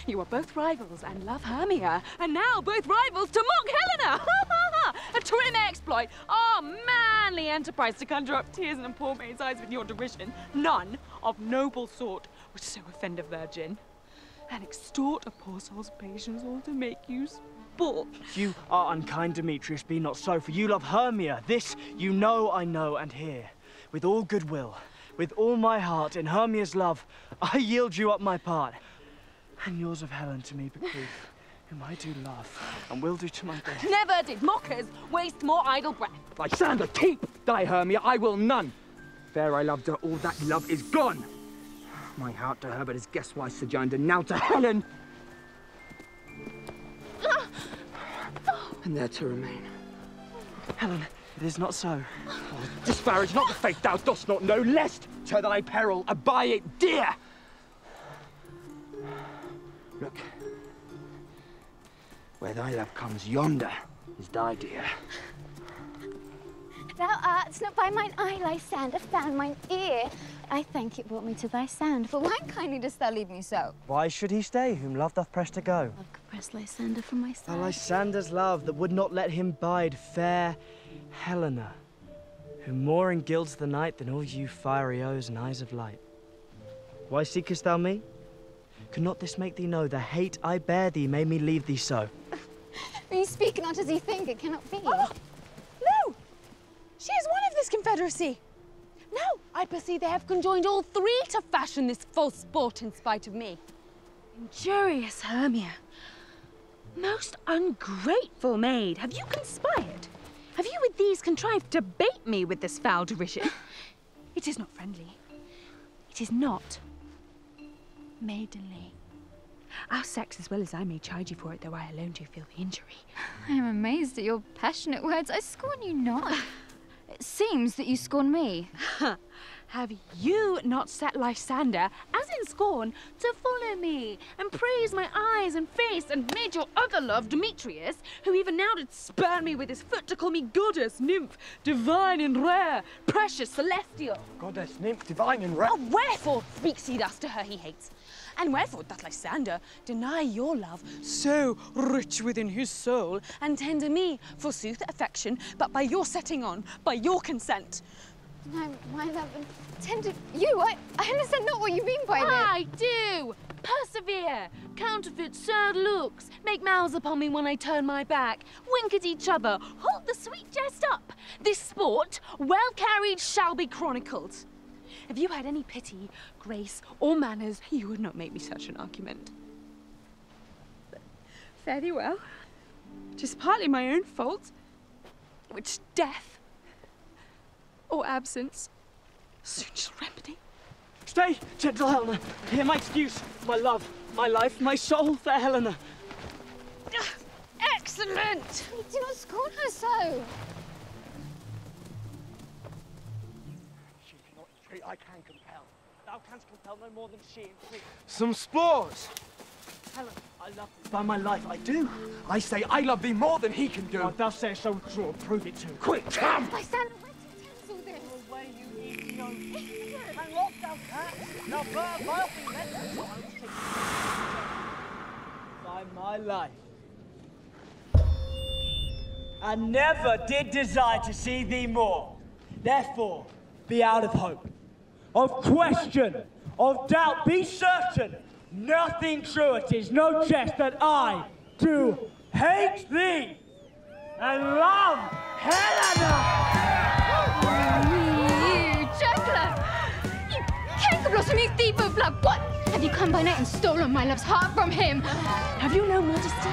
You are both rivals and love Hermia, and now both rivals to mock Helena! a trim exploit! Oh, manly enterprise to conjure up tears in a poor maid's eyes with your derision. None of noble sort would so offend a virgin and extort a poor soul's patience all to make you sport. You are unkind, Demetrius, be not so, for you love Hermia. This you know, I know, and hear. With all goodwill, with all my heart, in Hermia's love, I yield you up my part. And yours of Helen to me bequeath, whom I do love, and will do to my death. Never did mockers waste more idle breath. Lysander, keep thy Hermia, I will none. Fair I loved her, all that love is gone. My heart to her but is guess-wise sojourned, and now to Helen! and there to remain. Helen, it is not so. Disparage not the faith thou dost not know, lest to thy peril abide it dear. Look, where thy love comes yonder is thy dear. Thou art not by mine eye, Lysander, found mine ear. I thank it brought me to thy sound, for why kindly dost thou leave me so? Why should he stay, whom love doth press to go? Love could press Lysander from my A side. Lysander's love that would not let him bide fair Helena, who more engilds the night than all you fiery O's and eyes of light. Why seekest thou me? Could not this make thee know the hate I bear thee made me leave thee so? You speak not as you think, it cannot be. Oh, no! She is one of this confederacy. Now, I perceive they have conjoined all three to fashion this false sport in spite of me. Injurious Hermia. Most ungrateful maid, have you conspired? Have you with these contrived to bait me with this foul derision? It is not friendly. It is not maidenly. Our sex, as well as I may chide you for it, though I alone do feel the injury. I am amazed at your passionate words. I scorn you not. it seems that you scorn me. Have you not set Lysander, as in scorn, to follow me and praise my eyes and face and made your other love, Demetrius, who even now did spurn me with his foot to call me goddess, nymph, divine and rare, precious, celestial? Goddess, nymph, divine and rare. Oh, wherefore speaks he thus to her he hates? And wherefore doth Lysander deny your love, so rich within his soul, and tender me, forsooth, affection, but by your setting on, by your consent? My, my love intended you. I, I understand not what you mean by this. I do! Persevere! Counterfeit sad looks, make mouths upon me when I turn my back, wink at each other, hold the sweet jest up. This sport, well carried, shall be chronicled. If you had any pity, grace, or manners, you would not make me such an argument. Fare thee well. Tis partly my own fault, which death or absence soon shall remedy. Stay, gentle Helena. Hear my excuse, my love, my life, my soul, fair Helena. Excellent! Do not scorn her so. She cannot entreat, I can compel. Thou canst compel no more than she entreat. Some spores. Helen, I love thee. By my life, I do. I say I love thee more than he can do. Oh, thou sayest so, draw, prove it too. Quick, come! Lysander, where By my life. I never did desire to see thee more. Therefore, be out of hope, of question, of doubt, be certain. Nothing true it is, no jest that I do hate thee and love Helena. Canker blossom, you thief of blood! What? Have you come by night and stolen my love's heart from him? Have you no modesty?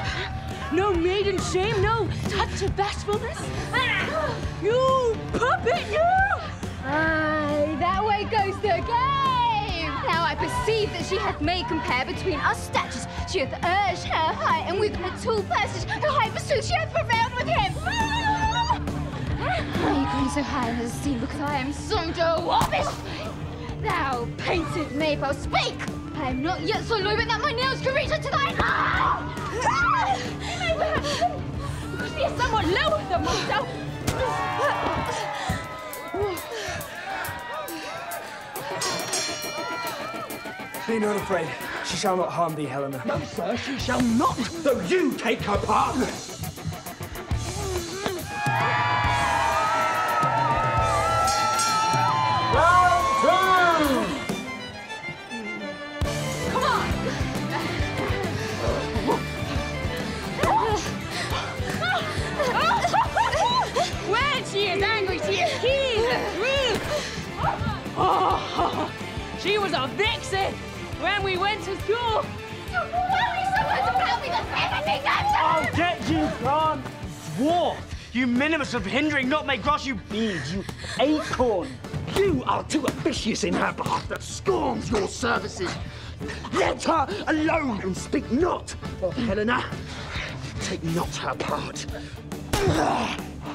No maiden shame? No touch of bashfulness? You puppet, you! Aye, that way goes the game! Now I perceive that she hath made compare between us statures. She hath urged her height, and with her tall passage, her height forsooth, she hath prevailed with him! Ah! Why are you going so high in the esteem? Because I am some dwarfish! Thou painted maypole, speak! I am not yet so low but that my nails can reach unto thine eye! Because we are somewhat lower than myself. Be not afraid. She shall not harm thee, Helena. No, sir, she shall not, though you take her part. Oh, she was a vixen when we went to school. I'll get you gone, dwarf! You minimus of hindering not may cross you beads, you acorn! You are too officious in her behalf that scorns your services. Let her alone and speak not of Helena. Take not her part.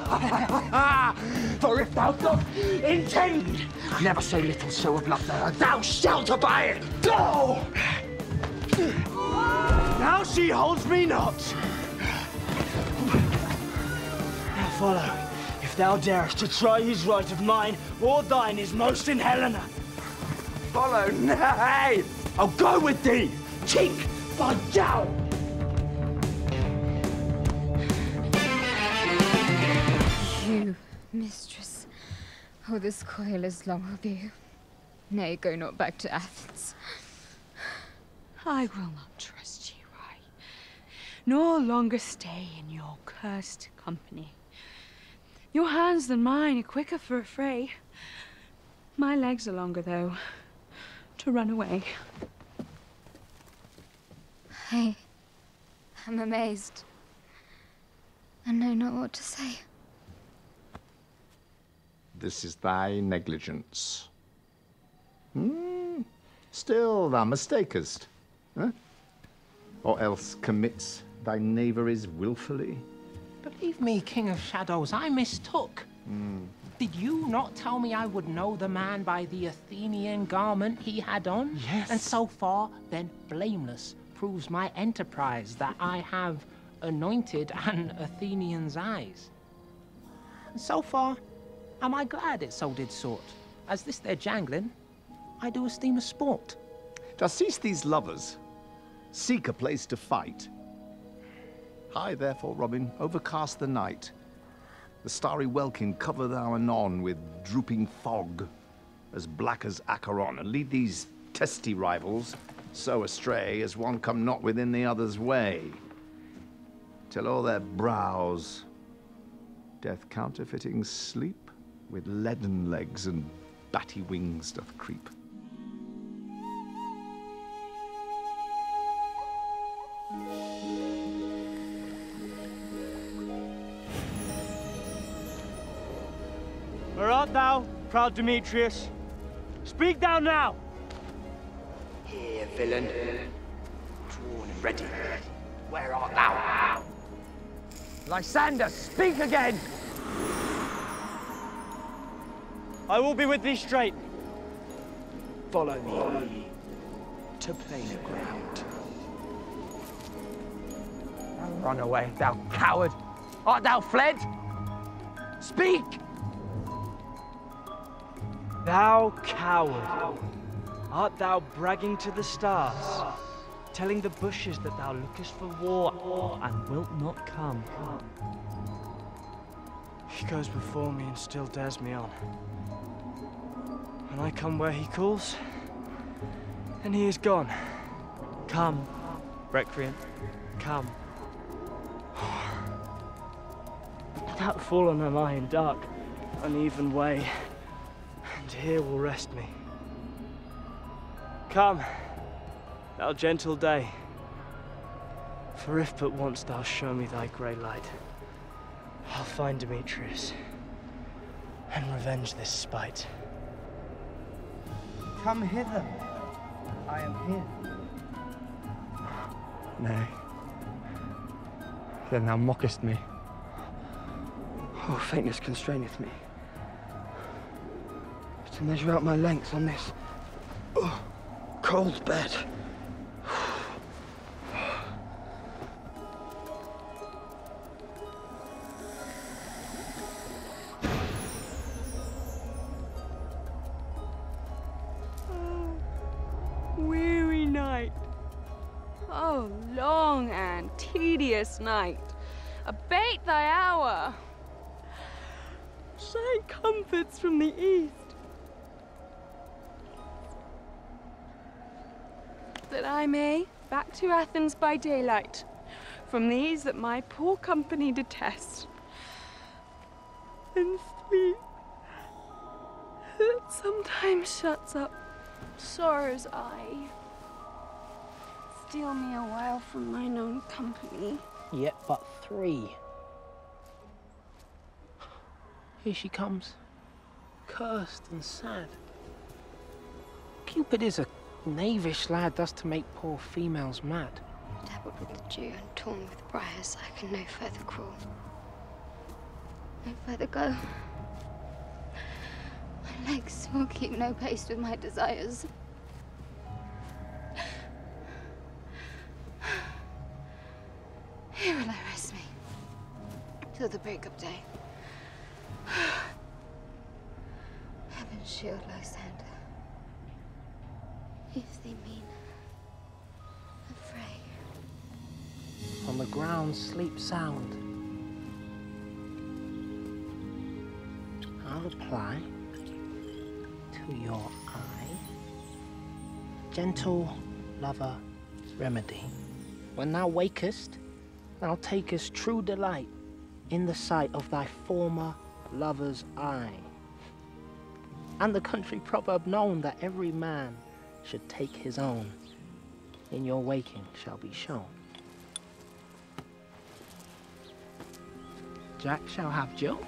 For if thou dost intend never so little show of love to her, thou shalt abide. Go! Now she holds me not. Now follow, if thou darest to try his right of mine or thine is most in Helena. Follow, nay! I'll go with thee! Cheek by jowl! You, mistress. Oh, this coil is long of you. Nay, go not back to Athens. I will not trust you, I. Nor longer stay in your cursed company. Your hands than mine are quicker for a fray. My legs are longer, though, to run away. I am amazed. and know not what to say. This is thy negligence. Hmm. Still thou mistakest. Or else commits thy knaveries wilfully. Believe me, King of Shadows, I mistook. Hmm. Did you not tell me I would know the man by the Athenian garment he had on? Yes. And so far, then blameless proves my enterprise that I have anointed an Athenian's eyes. And so far, am I glad it so did sort, as this their jangling I do esteem a sport. Dost cease these lovers? Seek a place to fight. Hie, therefore, Robin, overcast the night. The starry welkin cover thou anon with drooping fog, as black as Acheron, and lead these testy rivals so astray as one come not within the other's way, till o'er their brows death counterfeiting sleep with leaden legs and batty wings doth creep. Where art thou, proud Demetrius? Speak thou now! Here, villain. Drawn and ready. Where art thou? Lysander, speak again! I will be with thee straight. Follow me to plainer ground. Run away, thou coward! Art thou fled? Speak! Thou coward! Art thou bragging to the stars, telling the bushes that thou lookest for war and wilt not come? He goes before me and still dares me on. And I come where he calls, and he is gone. Come, recreant, come. That fallen am I in dark, uneven way, and here will rest me. Come, thou gentle day, for if but once thou show me thy grey light, I'll find Demetrius and revenge this spite. Come hither. I am here. Nay. Then thou mockest me. Oh, faintness constraineth me. To measure out my length on this oh, cold bed. Tedious night. Abate thy hour. Shine comforts from the east. That I may back to Athens by daylight, from these that my poor company detest. And sleep that sometimes shuts up sorrow's eye. Steal me a while from mine own company. Yet but three. Here she comes, cursed and sad. Cupid is a knavish lad thus to make poor females mad. Dabbled with the dew and torn with briars, I can no further crawl. No further go. My legs will keep no pace with my desires. Till the break of day. Heaven's shield, Lysander. If they mean a fray. On the ground sleep sound. I'll apply to your eye gentle lover remedy. When thou wakest, thou takest true delight in the sight of thy former lover's eye. And the country proverb known that every man should take his own in your waking shall be shown. Jack shall have Jill,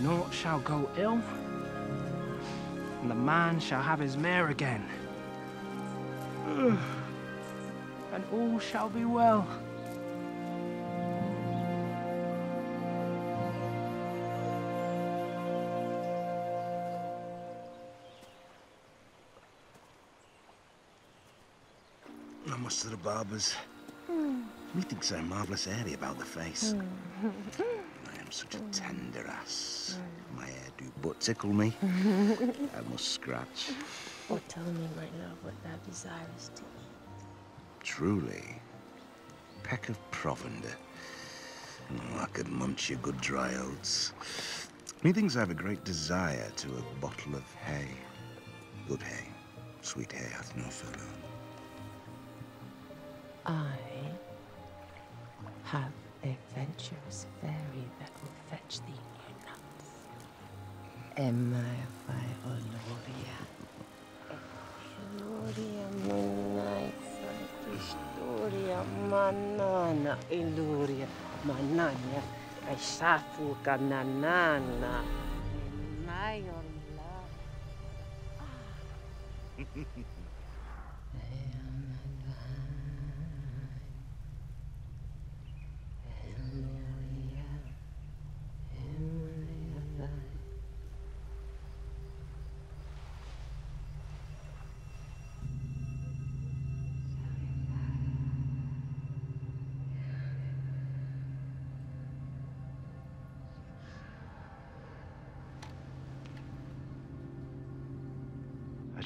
naught shall go ill, and the man shall have his mare again. And all shall be well. To the barbers. Hmm. Methinks I'm marvellous airy about the face. Hmm. I am such a hmm. tender ass. My hair do but tickle me. I must scratch. Oh, tell me, my love, what thou desirest to eat. Truly, peck of provender. Oh, I could munch your good dry oats. Methinks I have a great desire to a bottle of hay. Good hay. Sweet hay hath no fellow. I have a venturous fairy that will fetch thee new nuts. Am I by Oloria? Gloria Monaisa, Historia Manana, Iluria, Manana, Aisafu Kananana. My As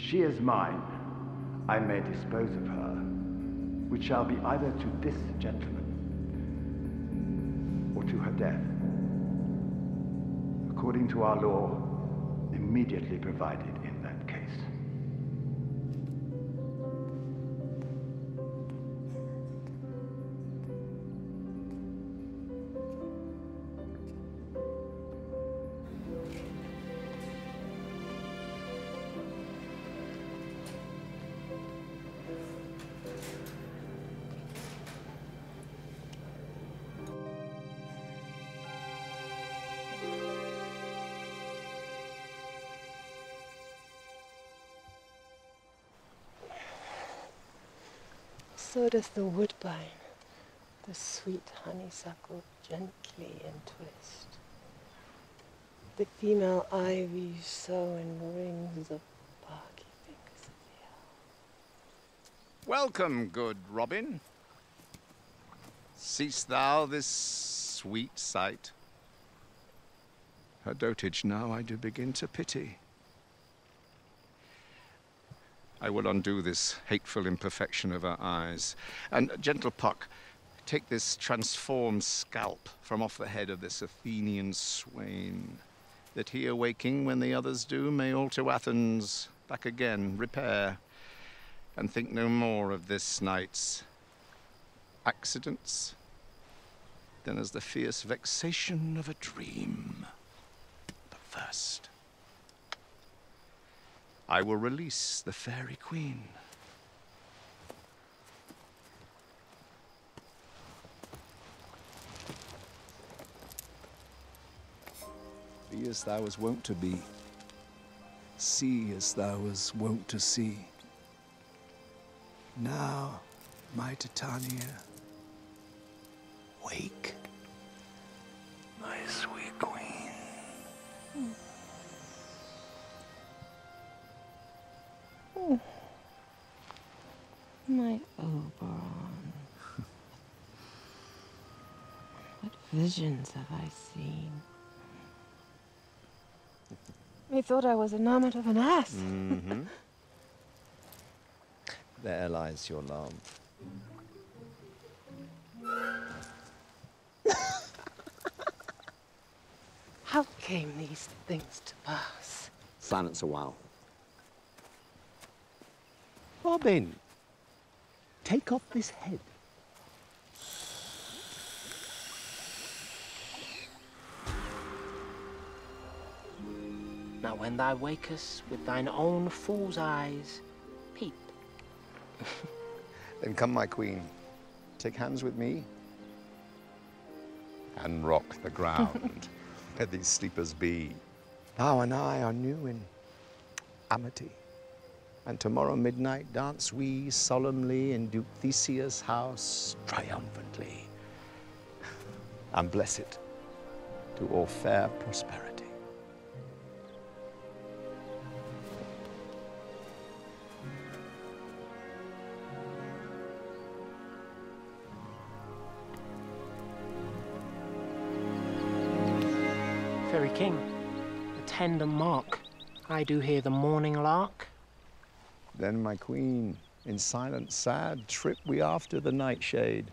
she is mine, I may dispose of her, which shall be either to this gentleman or to her death. According to our law, immediately provided does the woodbine, the sweet honeysuckle gently entwist. The female ivy sow in rings of barky fingers of the elf. Welcome, good Robin. Seest thou this sweet sight? Her dotage now I do begin to pity. I will undo this hateful imperfection of her eyes. And, gentle Puck, take this transformed scalp from off the head of this Athenian swain, that he, awaking when the others do, may all to Athens back again repair, and think no more of this night's accidents than as the fierce vexation of a dream. But first, I will release the fairy queen. Be as thou was wont to be. See as thou was wont to see. Now, my Titania, wake. My sweet queen. My Oberon. what visions have I seen? Methought I was enamored of an ass. Mm-hmm. there lies your love. How came these things to pass? Silence a while. Robin, take off this head. Now when thou wakest with thine own fool's eyes, peep. Then come, my queen, take hands with me and rock the ground where these sleepers be. Thou and I are new in amity. And tomorrow midnight dance we solemnly in Duke Theseus' house triumphantly. And bless it to all fair prosperity. Fairy King, attend and mark. I do hear the morning lark. Then, my queen, in silent, sad trip we after the nightshade.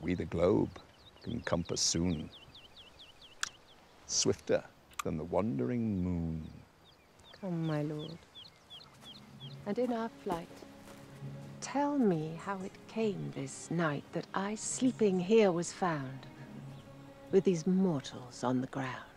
We the globe can compass soon, swifter than the wandering moon. Come, my lord. And in our flight, tell me how it came this night that I sleeping here was found, with these mortals on the ground.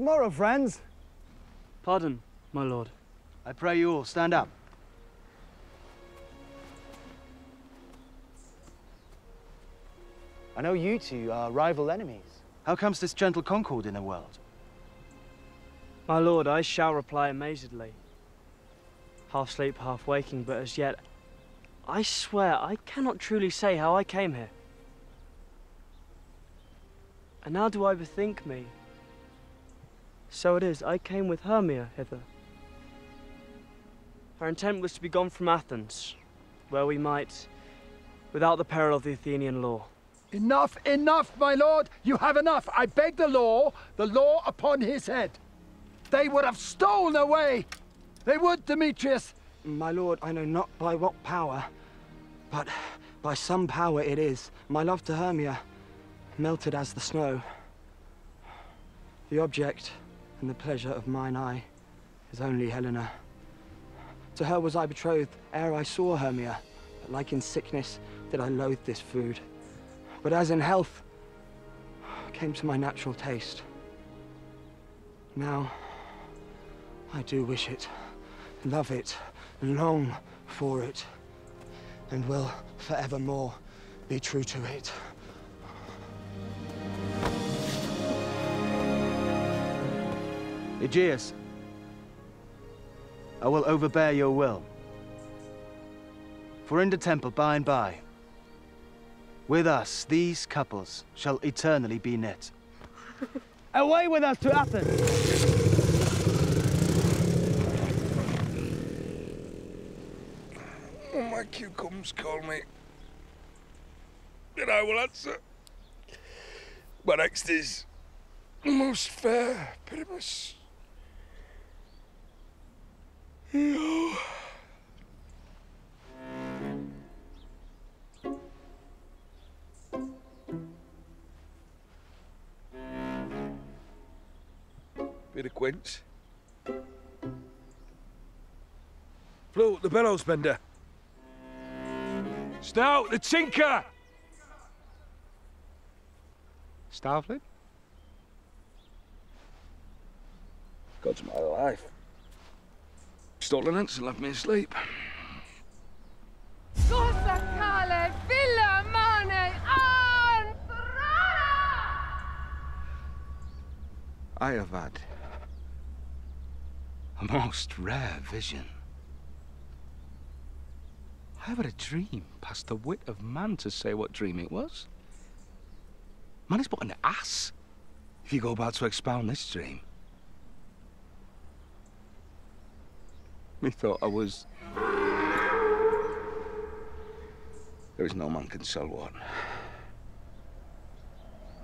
Good morrow, friends. Pardon, my lord. I pray you all stand up. I know you two are rival enemies. How comes this gentle concord in the world? My lord, I shall reply amazedly. Half sleep, half waking, but as yet, I swear I cannot truly say how I came here. And now do I bethink me. So it is, I came with Hermia hither. Our intent was to be gone from Athens, where we might, without the peril of the Athenian law. Enough, enough, my lord! You have enough! I beg the law, the law upon his head! They would have stolen away! They would, Demetrius! My lord, I know not by what power, but by some power it is. My love to Hermia melted as the snow. The object and the pleasure of mine eye is only Helena. To her was I betrothed ere I saw Hermia, but like in sickness did I loathe this food. But as in health came to my natural taste. Now I do wish it, love it, long for it, and will forevermore be true to it. Aegeus, I will overbear your will. For in the temple by and by, with us these couples shall eternally be knit. Away with us to Athens! My cucumbers call me. And I will answer. My next is most fair Pyramus. Bit of quince. Flute the bellows bender. Snout the tinker! Starveling? God's my life. Stolen ants left me asleep. Cosa cale villa mane I have had a most rare vision. I have had a dream past the wit of man to say what dream it was. Man is but an ass if you go about to expound this dream. Methought I was. There is no man can sell one.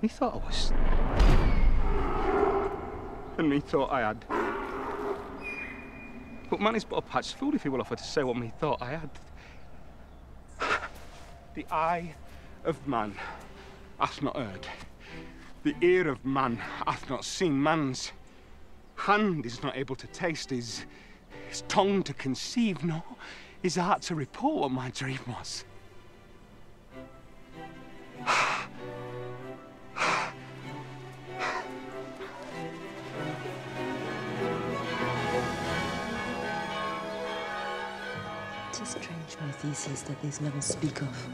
Methought I was. And methought I had. But man is but a patched fool if he will offer to say what me thought I had. The eye of man hath not heard. The ear of man hath not seen man's. Hand is not able to taste his, his tongue to conceive, nor his heart to report what my dream was. Strange, my Theseus, that these men speak of.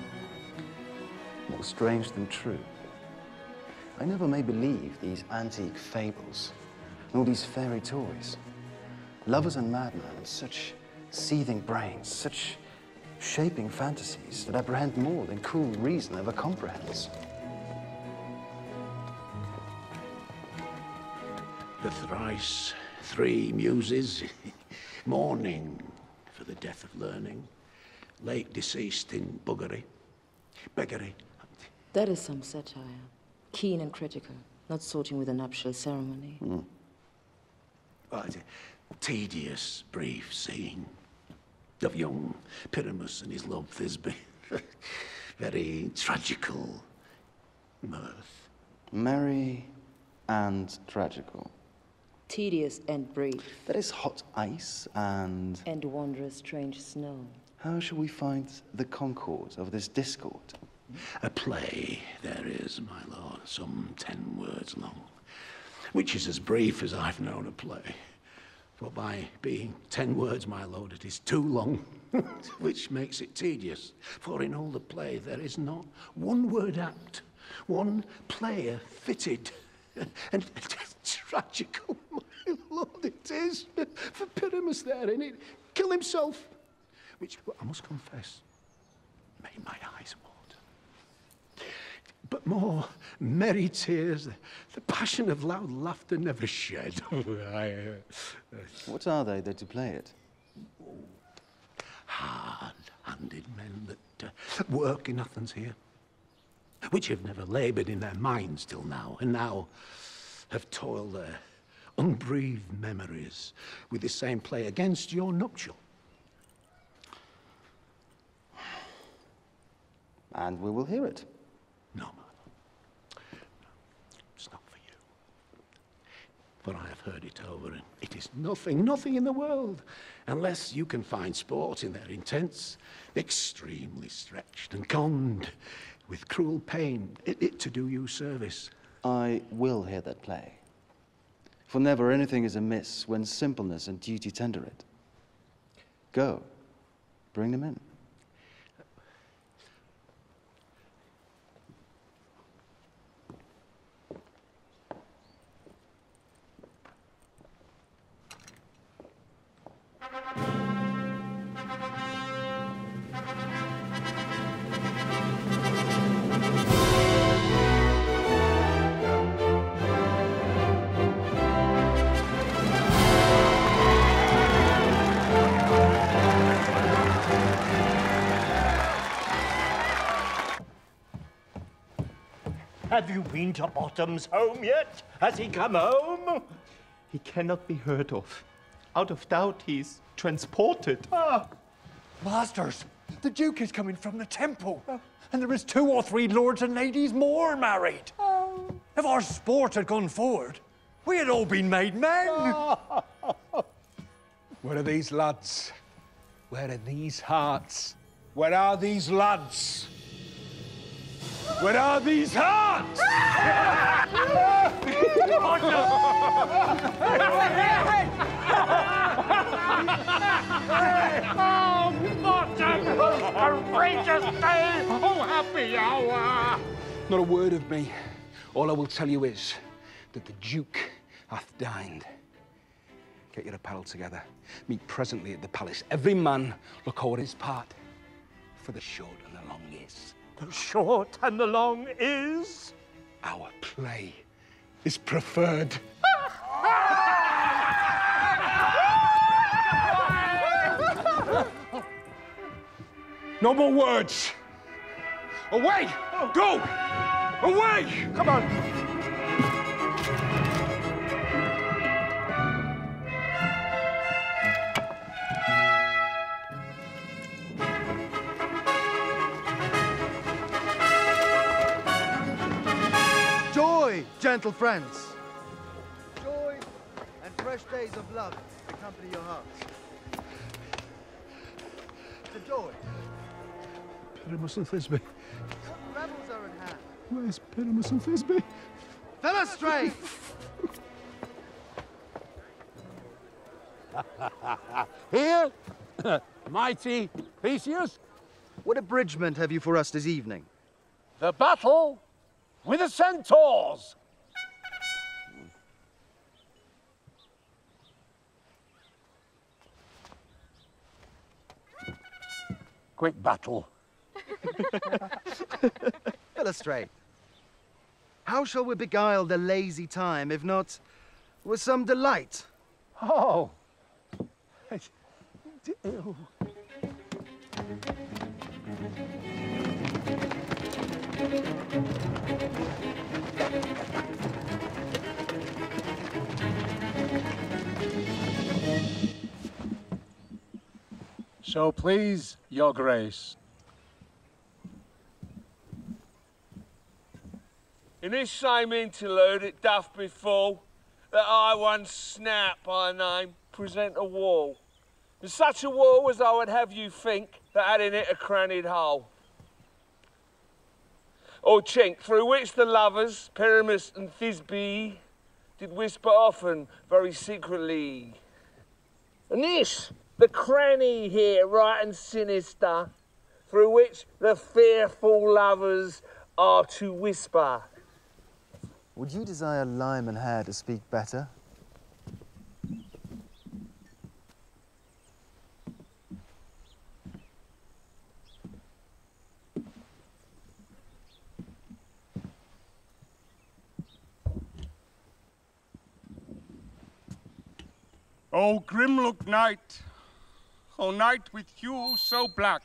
More strange than true. I never may believe these antique fables, nor these fairy toys. Lovers and madmen have such seething brains, such shaping fantasies that apprehend more than cool reason ever comprehends. The thrice three muses, mourning for the death of learning, late deceased in buggery, beggary. That is some satire. Keen and critical, not sorting with a nuptial ceremony. Hmm. Right, a tedious, brief scene of young Pyramus and his love Thisbe. Very tragical mirth. Merry and tragical. Tedious and brief. That is hot ice and... And wondrous strange snow. How shall we find the concord of this discord? A play there is, my lord, some ten words long, which is as brief as I've known a play. For by being ten words, my lord, it is too long, which makes it tedious. For in all the play there is not one word apt, one player fitted, and tragical, my lord, it is for Pyramus there in it. Kill himself, which I must confess made my eyes water but more merry tears, the passion of loud laughter never shed. What are they that do play it? Hard-handed men that uh, work in Athens here, which have never laboured in their minds till now, and now have toiled their unbreathed memories with the same play against your nuptial. And we will hear it. No. It's not for you. For I have heard it over, and it is nothing, nothing in the world, unless you can find sport in their intents, extremely stretched and conned with cruel pain, it, it to do you service. I will hear that play. For never anything is amiss when simpleness and duty tender it. Go, bring them in. Have you been to Bottom's home yet? Has he come home? He cannot be heard of. Out of doubt, he's transported. Ah, masters, the Duke is coming from the temple, and there is two or three lords and ladies more married. If our sport had gone forward, we had all been made men. Where are these lads? Where are these hearts? Where are these lads? Where are these hearts? oh, Bottom! Outrageous day! Oh, happy hour! Not a word of me. All I will tell you is that the Duke hath dined. Get your apparel together. Meet presently at the palace. Every man look over his part. For the short and the long is. The short and the long is? Our play is preferred. No more words. Away! Go! Away! Come on! Joy, gentle friends. Joy and fresh days of love accompany your hearts. To joy. Pyramus and Thisbe. Rebels are in hand. Where's Pyramus and Thisbe? Philostrate! Here, mighty Theseus, What abridgment have you for us this evening? the battle with the centaurs. Quick battle. Philostrate. How shall we beguile the lazy time, if not with some delight? Oh. So please, your grace. In this same interlude it doth befall that I one snap by name present a wall. And such a wall as I would have you think that had in it a crannied hole. Or chink through which the lovers, Pyramus and Thisbe, did whisper often, very secretly. And this, the cranny here, right and sinister, through which the fearful lovers are to whisper. Would you desire Lyman Hare to speak better? O grim-looked night, O night with hue so black,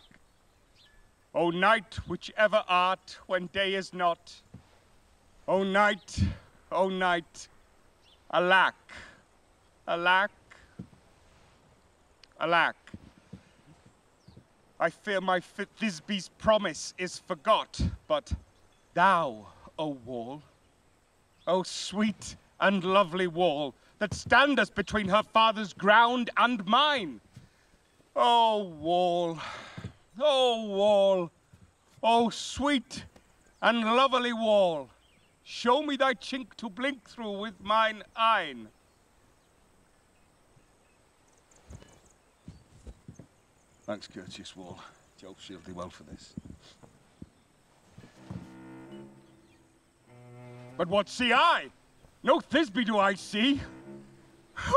O night which ever art when day is not, O night, O night, alack, Alack. Alack. I fear my Thisbe's promise is forgot, but thou, O wall, O sweet and lovely wall, that standest between her father's ground and mine. O wall, O wall, O sweet and lovely wall, show me thy chink to blink through with mine eyne. Thanks, courteous wall. Jove shield thee well for this. But what see I? No Thisbe do I see.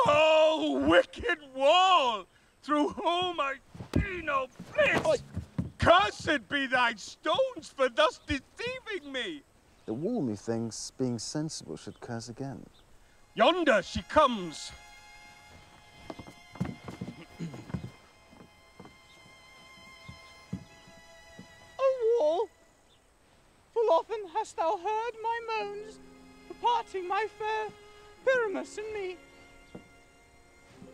Oh, wicked wall, through whom I see no bliss. Cursed be thy stones for thus deceiving me. The wall, methinks, being sensible, should curse again. Yonder she comes. O wall, full often hast thou heard my moans, for parting my fair Pyramus and me.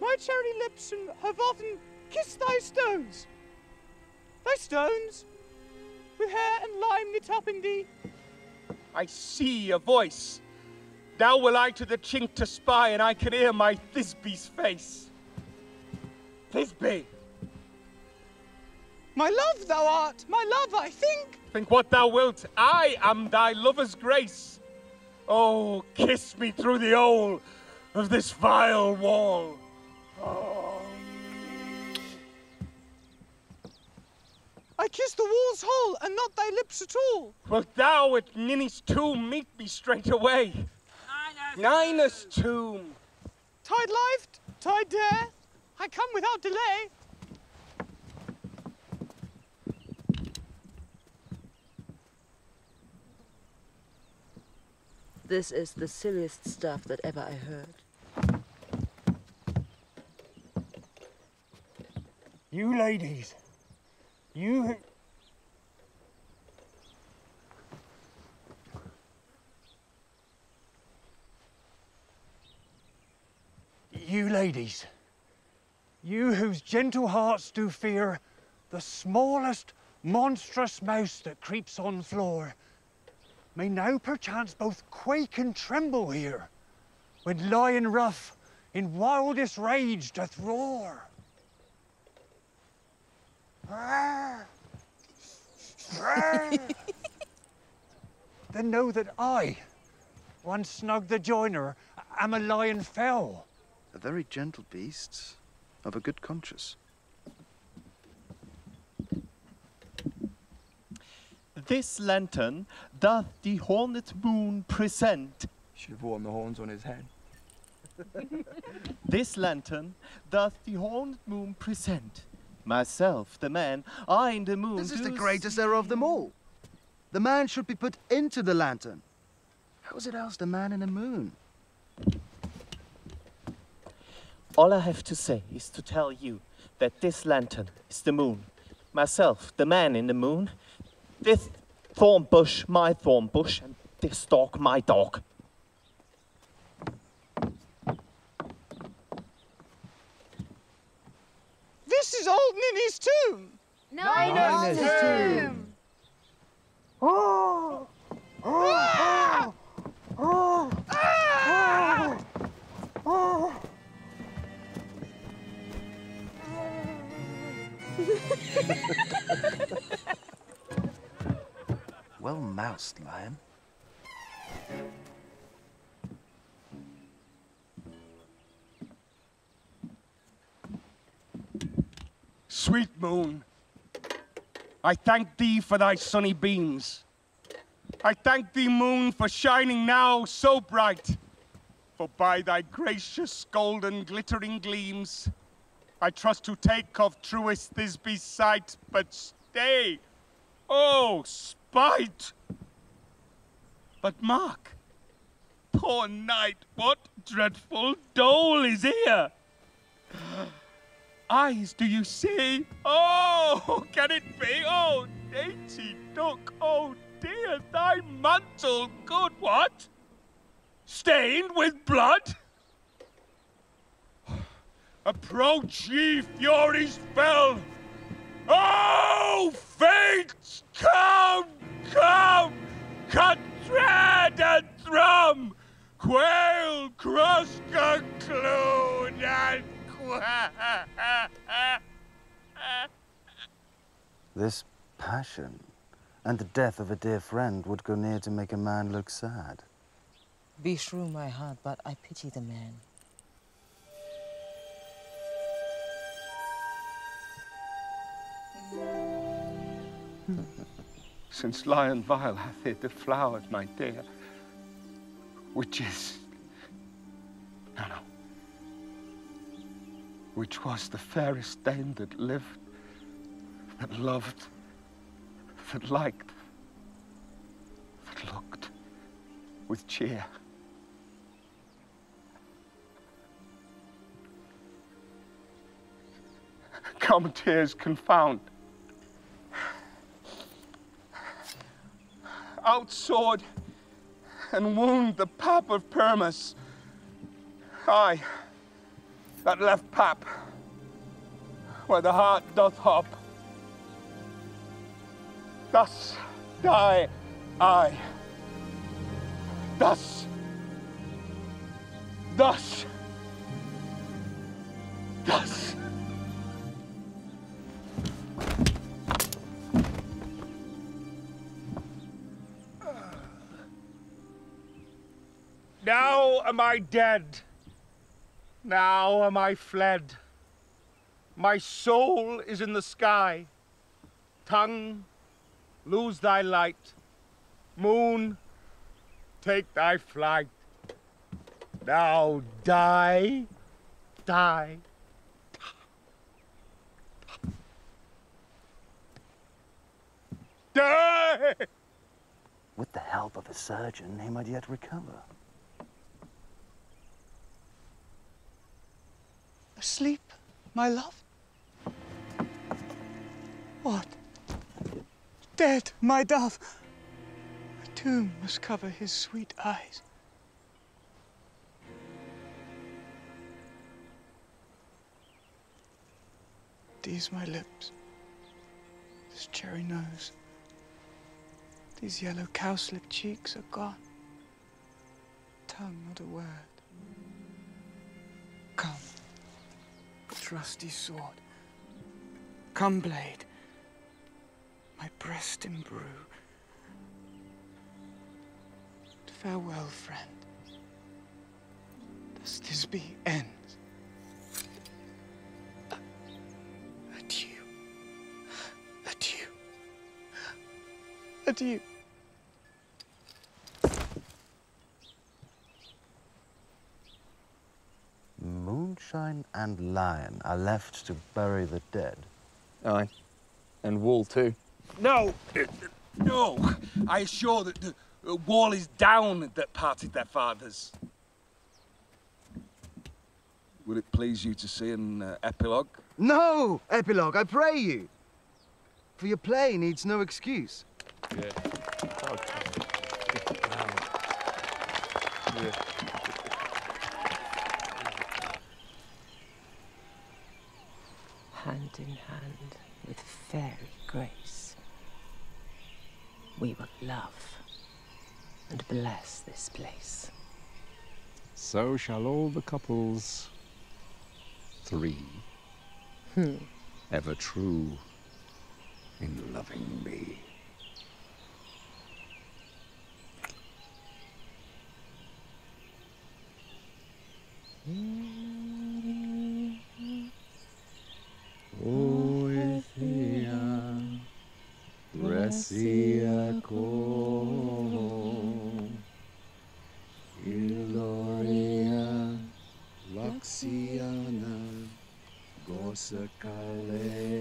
My cherry lips and have often kissed thy stones. Thy stones, with hair and lime knit up in thee. I see a voice. Now will I to the chink to spy, and I can hear my Thisbe's face. Thisbe, My love thou art, my love, I think. think what thou wilt. I am thy lover's grace. Oh, kiss me through the hole of this vile wall. I kiss the wall's hole and not thy lips at all. Wilt thou at Ninny's tomb meet me straight away? Ninus' tomb. Tide lived, tide dare. I come without delay. This is the silliest stuff that ever I heard. You ladies, you. You ladies, you whose gentle hearts do fear the smallest monstrous mouse that creeps on floor, may now perchance both quake and tremble here, when lion rough in wildest rage doth roar. Ah. Ah. then know that I, one snug the joiner, am a lion fell. A very gentle beast, of a good conscience. This lantern doth the horned moon present. Should have worn the horns on his head. This lantern doth the horned moon present. Myself, the man, I in the moon. This is the greatest error of them all. The man should be put into the lantern. How is it else the man in the moon? All I have to say is to tell you that this lantern is the moon. Myself, the man in the moon. This thorn bush, my thorn bush, and this dog, my dog. This is old Ninny's tomb. Ninus' tomb. Oh. Oh. Oh. Ah. Oh. Well moused, lion. Sweet moon, I thank thee for thy sunny beams. I thank thee, moon, for shining now so bright. For by thy gracious golden glittering gleams, I trust to take of truest Thisbe's sight. But stay, oh spite! But mark, poor knight, what dreadful dole is here? Eyes, do you see? Oh, can it be? Oh, dainty duck, oh dear, thy mantle, good what? Stained with blood? Approach ye, furies fell! Oh, fates, come, come! Cut, tread, and drum! Quail, cross, conclude, and! This passion and the death of a dear friend would go near to make a man look sad. Beshrew my heart, but I pity the man. Since lion vile hath hid the flowers, my dear, which is no, no, which was the fairest dame that lived, that loved, that liked, that looked with cheer. Come, tears confound. Outsword and wound the pap of Pyramus. Aye, that left pap, where the heart doth hop. Thus die I. Thus. Thus. Thus. Now am I dead. Now am I fled. My soul is in the sky. Tongue, lose thy light. Moon, take thy flight. Now die, die. Die! With the help of a surgeon, he might yet recover. Asleep, my love? What? Dead, my dove? A tomb must cover his sweet eyes. These my lips, this cherry nose, these yellow cowslip cheeks are gone. Tongue not a word. Come, trusty sword. Come, blade, my breast imbrue. Farewell, friend. Thus be end? Adieu. Adieu. Adieu. Moonshine and lion are left to bury the dead. Aye. And Wall too. No, no. I assure that the wall is down that parted their fathers. Would it please you to see an uh, epilogue? No, epilogue, I pray you. For your play needs no excuse. Yeah. Hand in hand with fairy grace, we will love and bless this place. So shall all the couples. Three. Hmm. Ever true in loving me. Oethia, Recia Iloria, Gorsacale,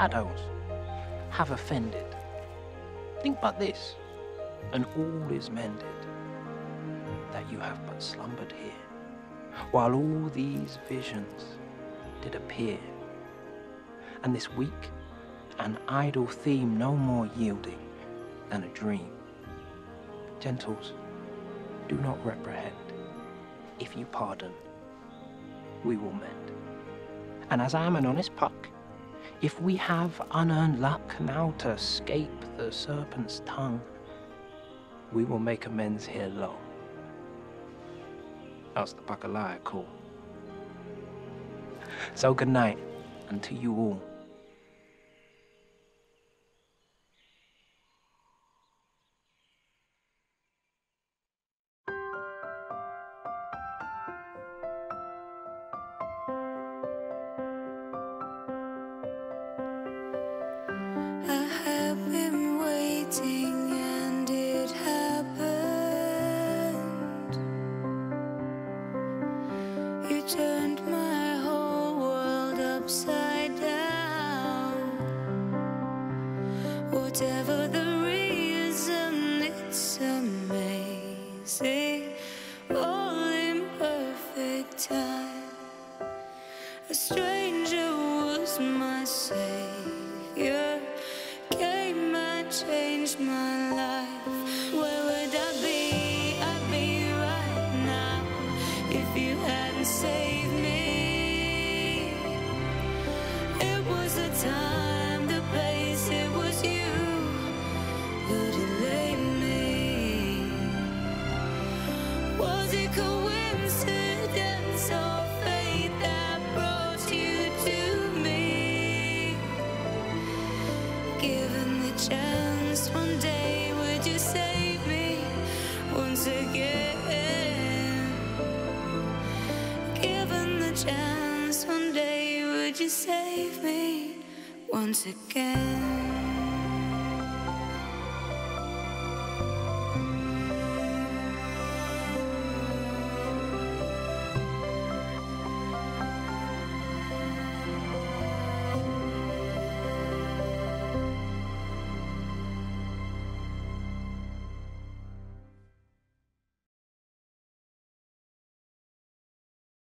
shadows have offended. Think but this, and all is mended, that you have but slumbered here, while all these visions did appear, and this weak and idle theme no more yielding than a dream. Gentles, do not reprehend. If you pardon, we will mend. And as I am an honest puck, if we have unearned luck now to escape the serpent's tongue, we will make amends here low. Else the puck call. So good night, and to you all. Once again?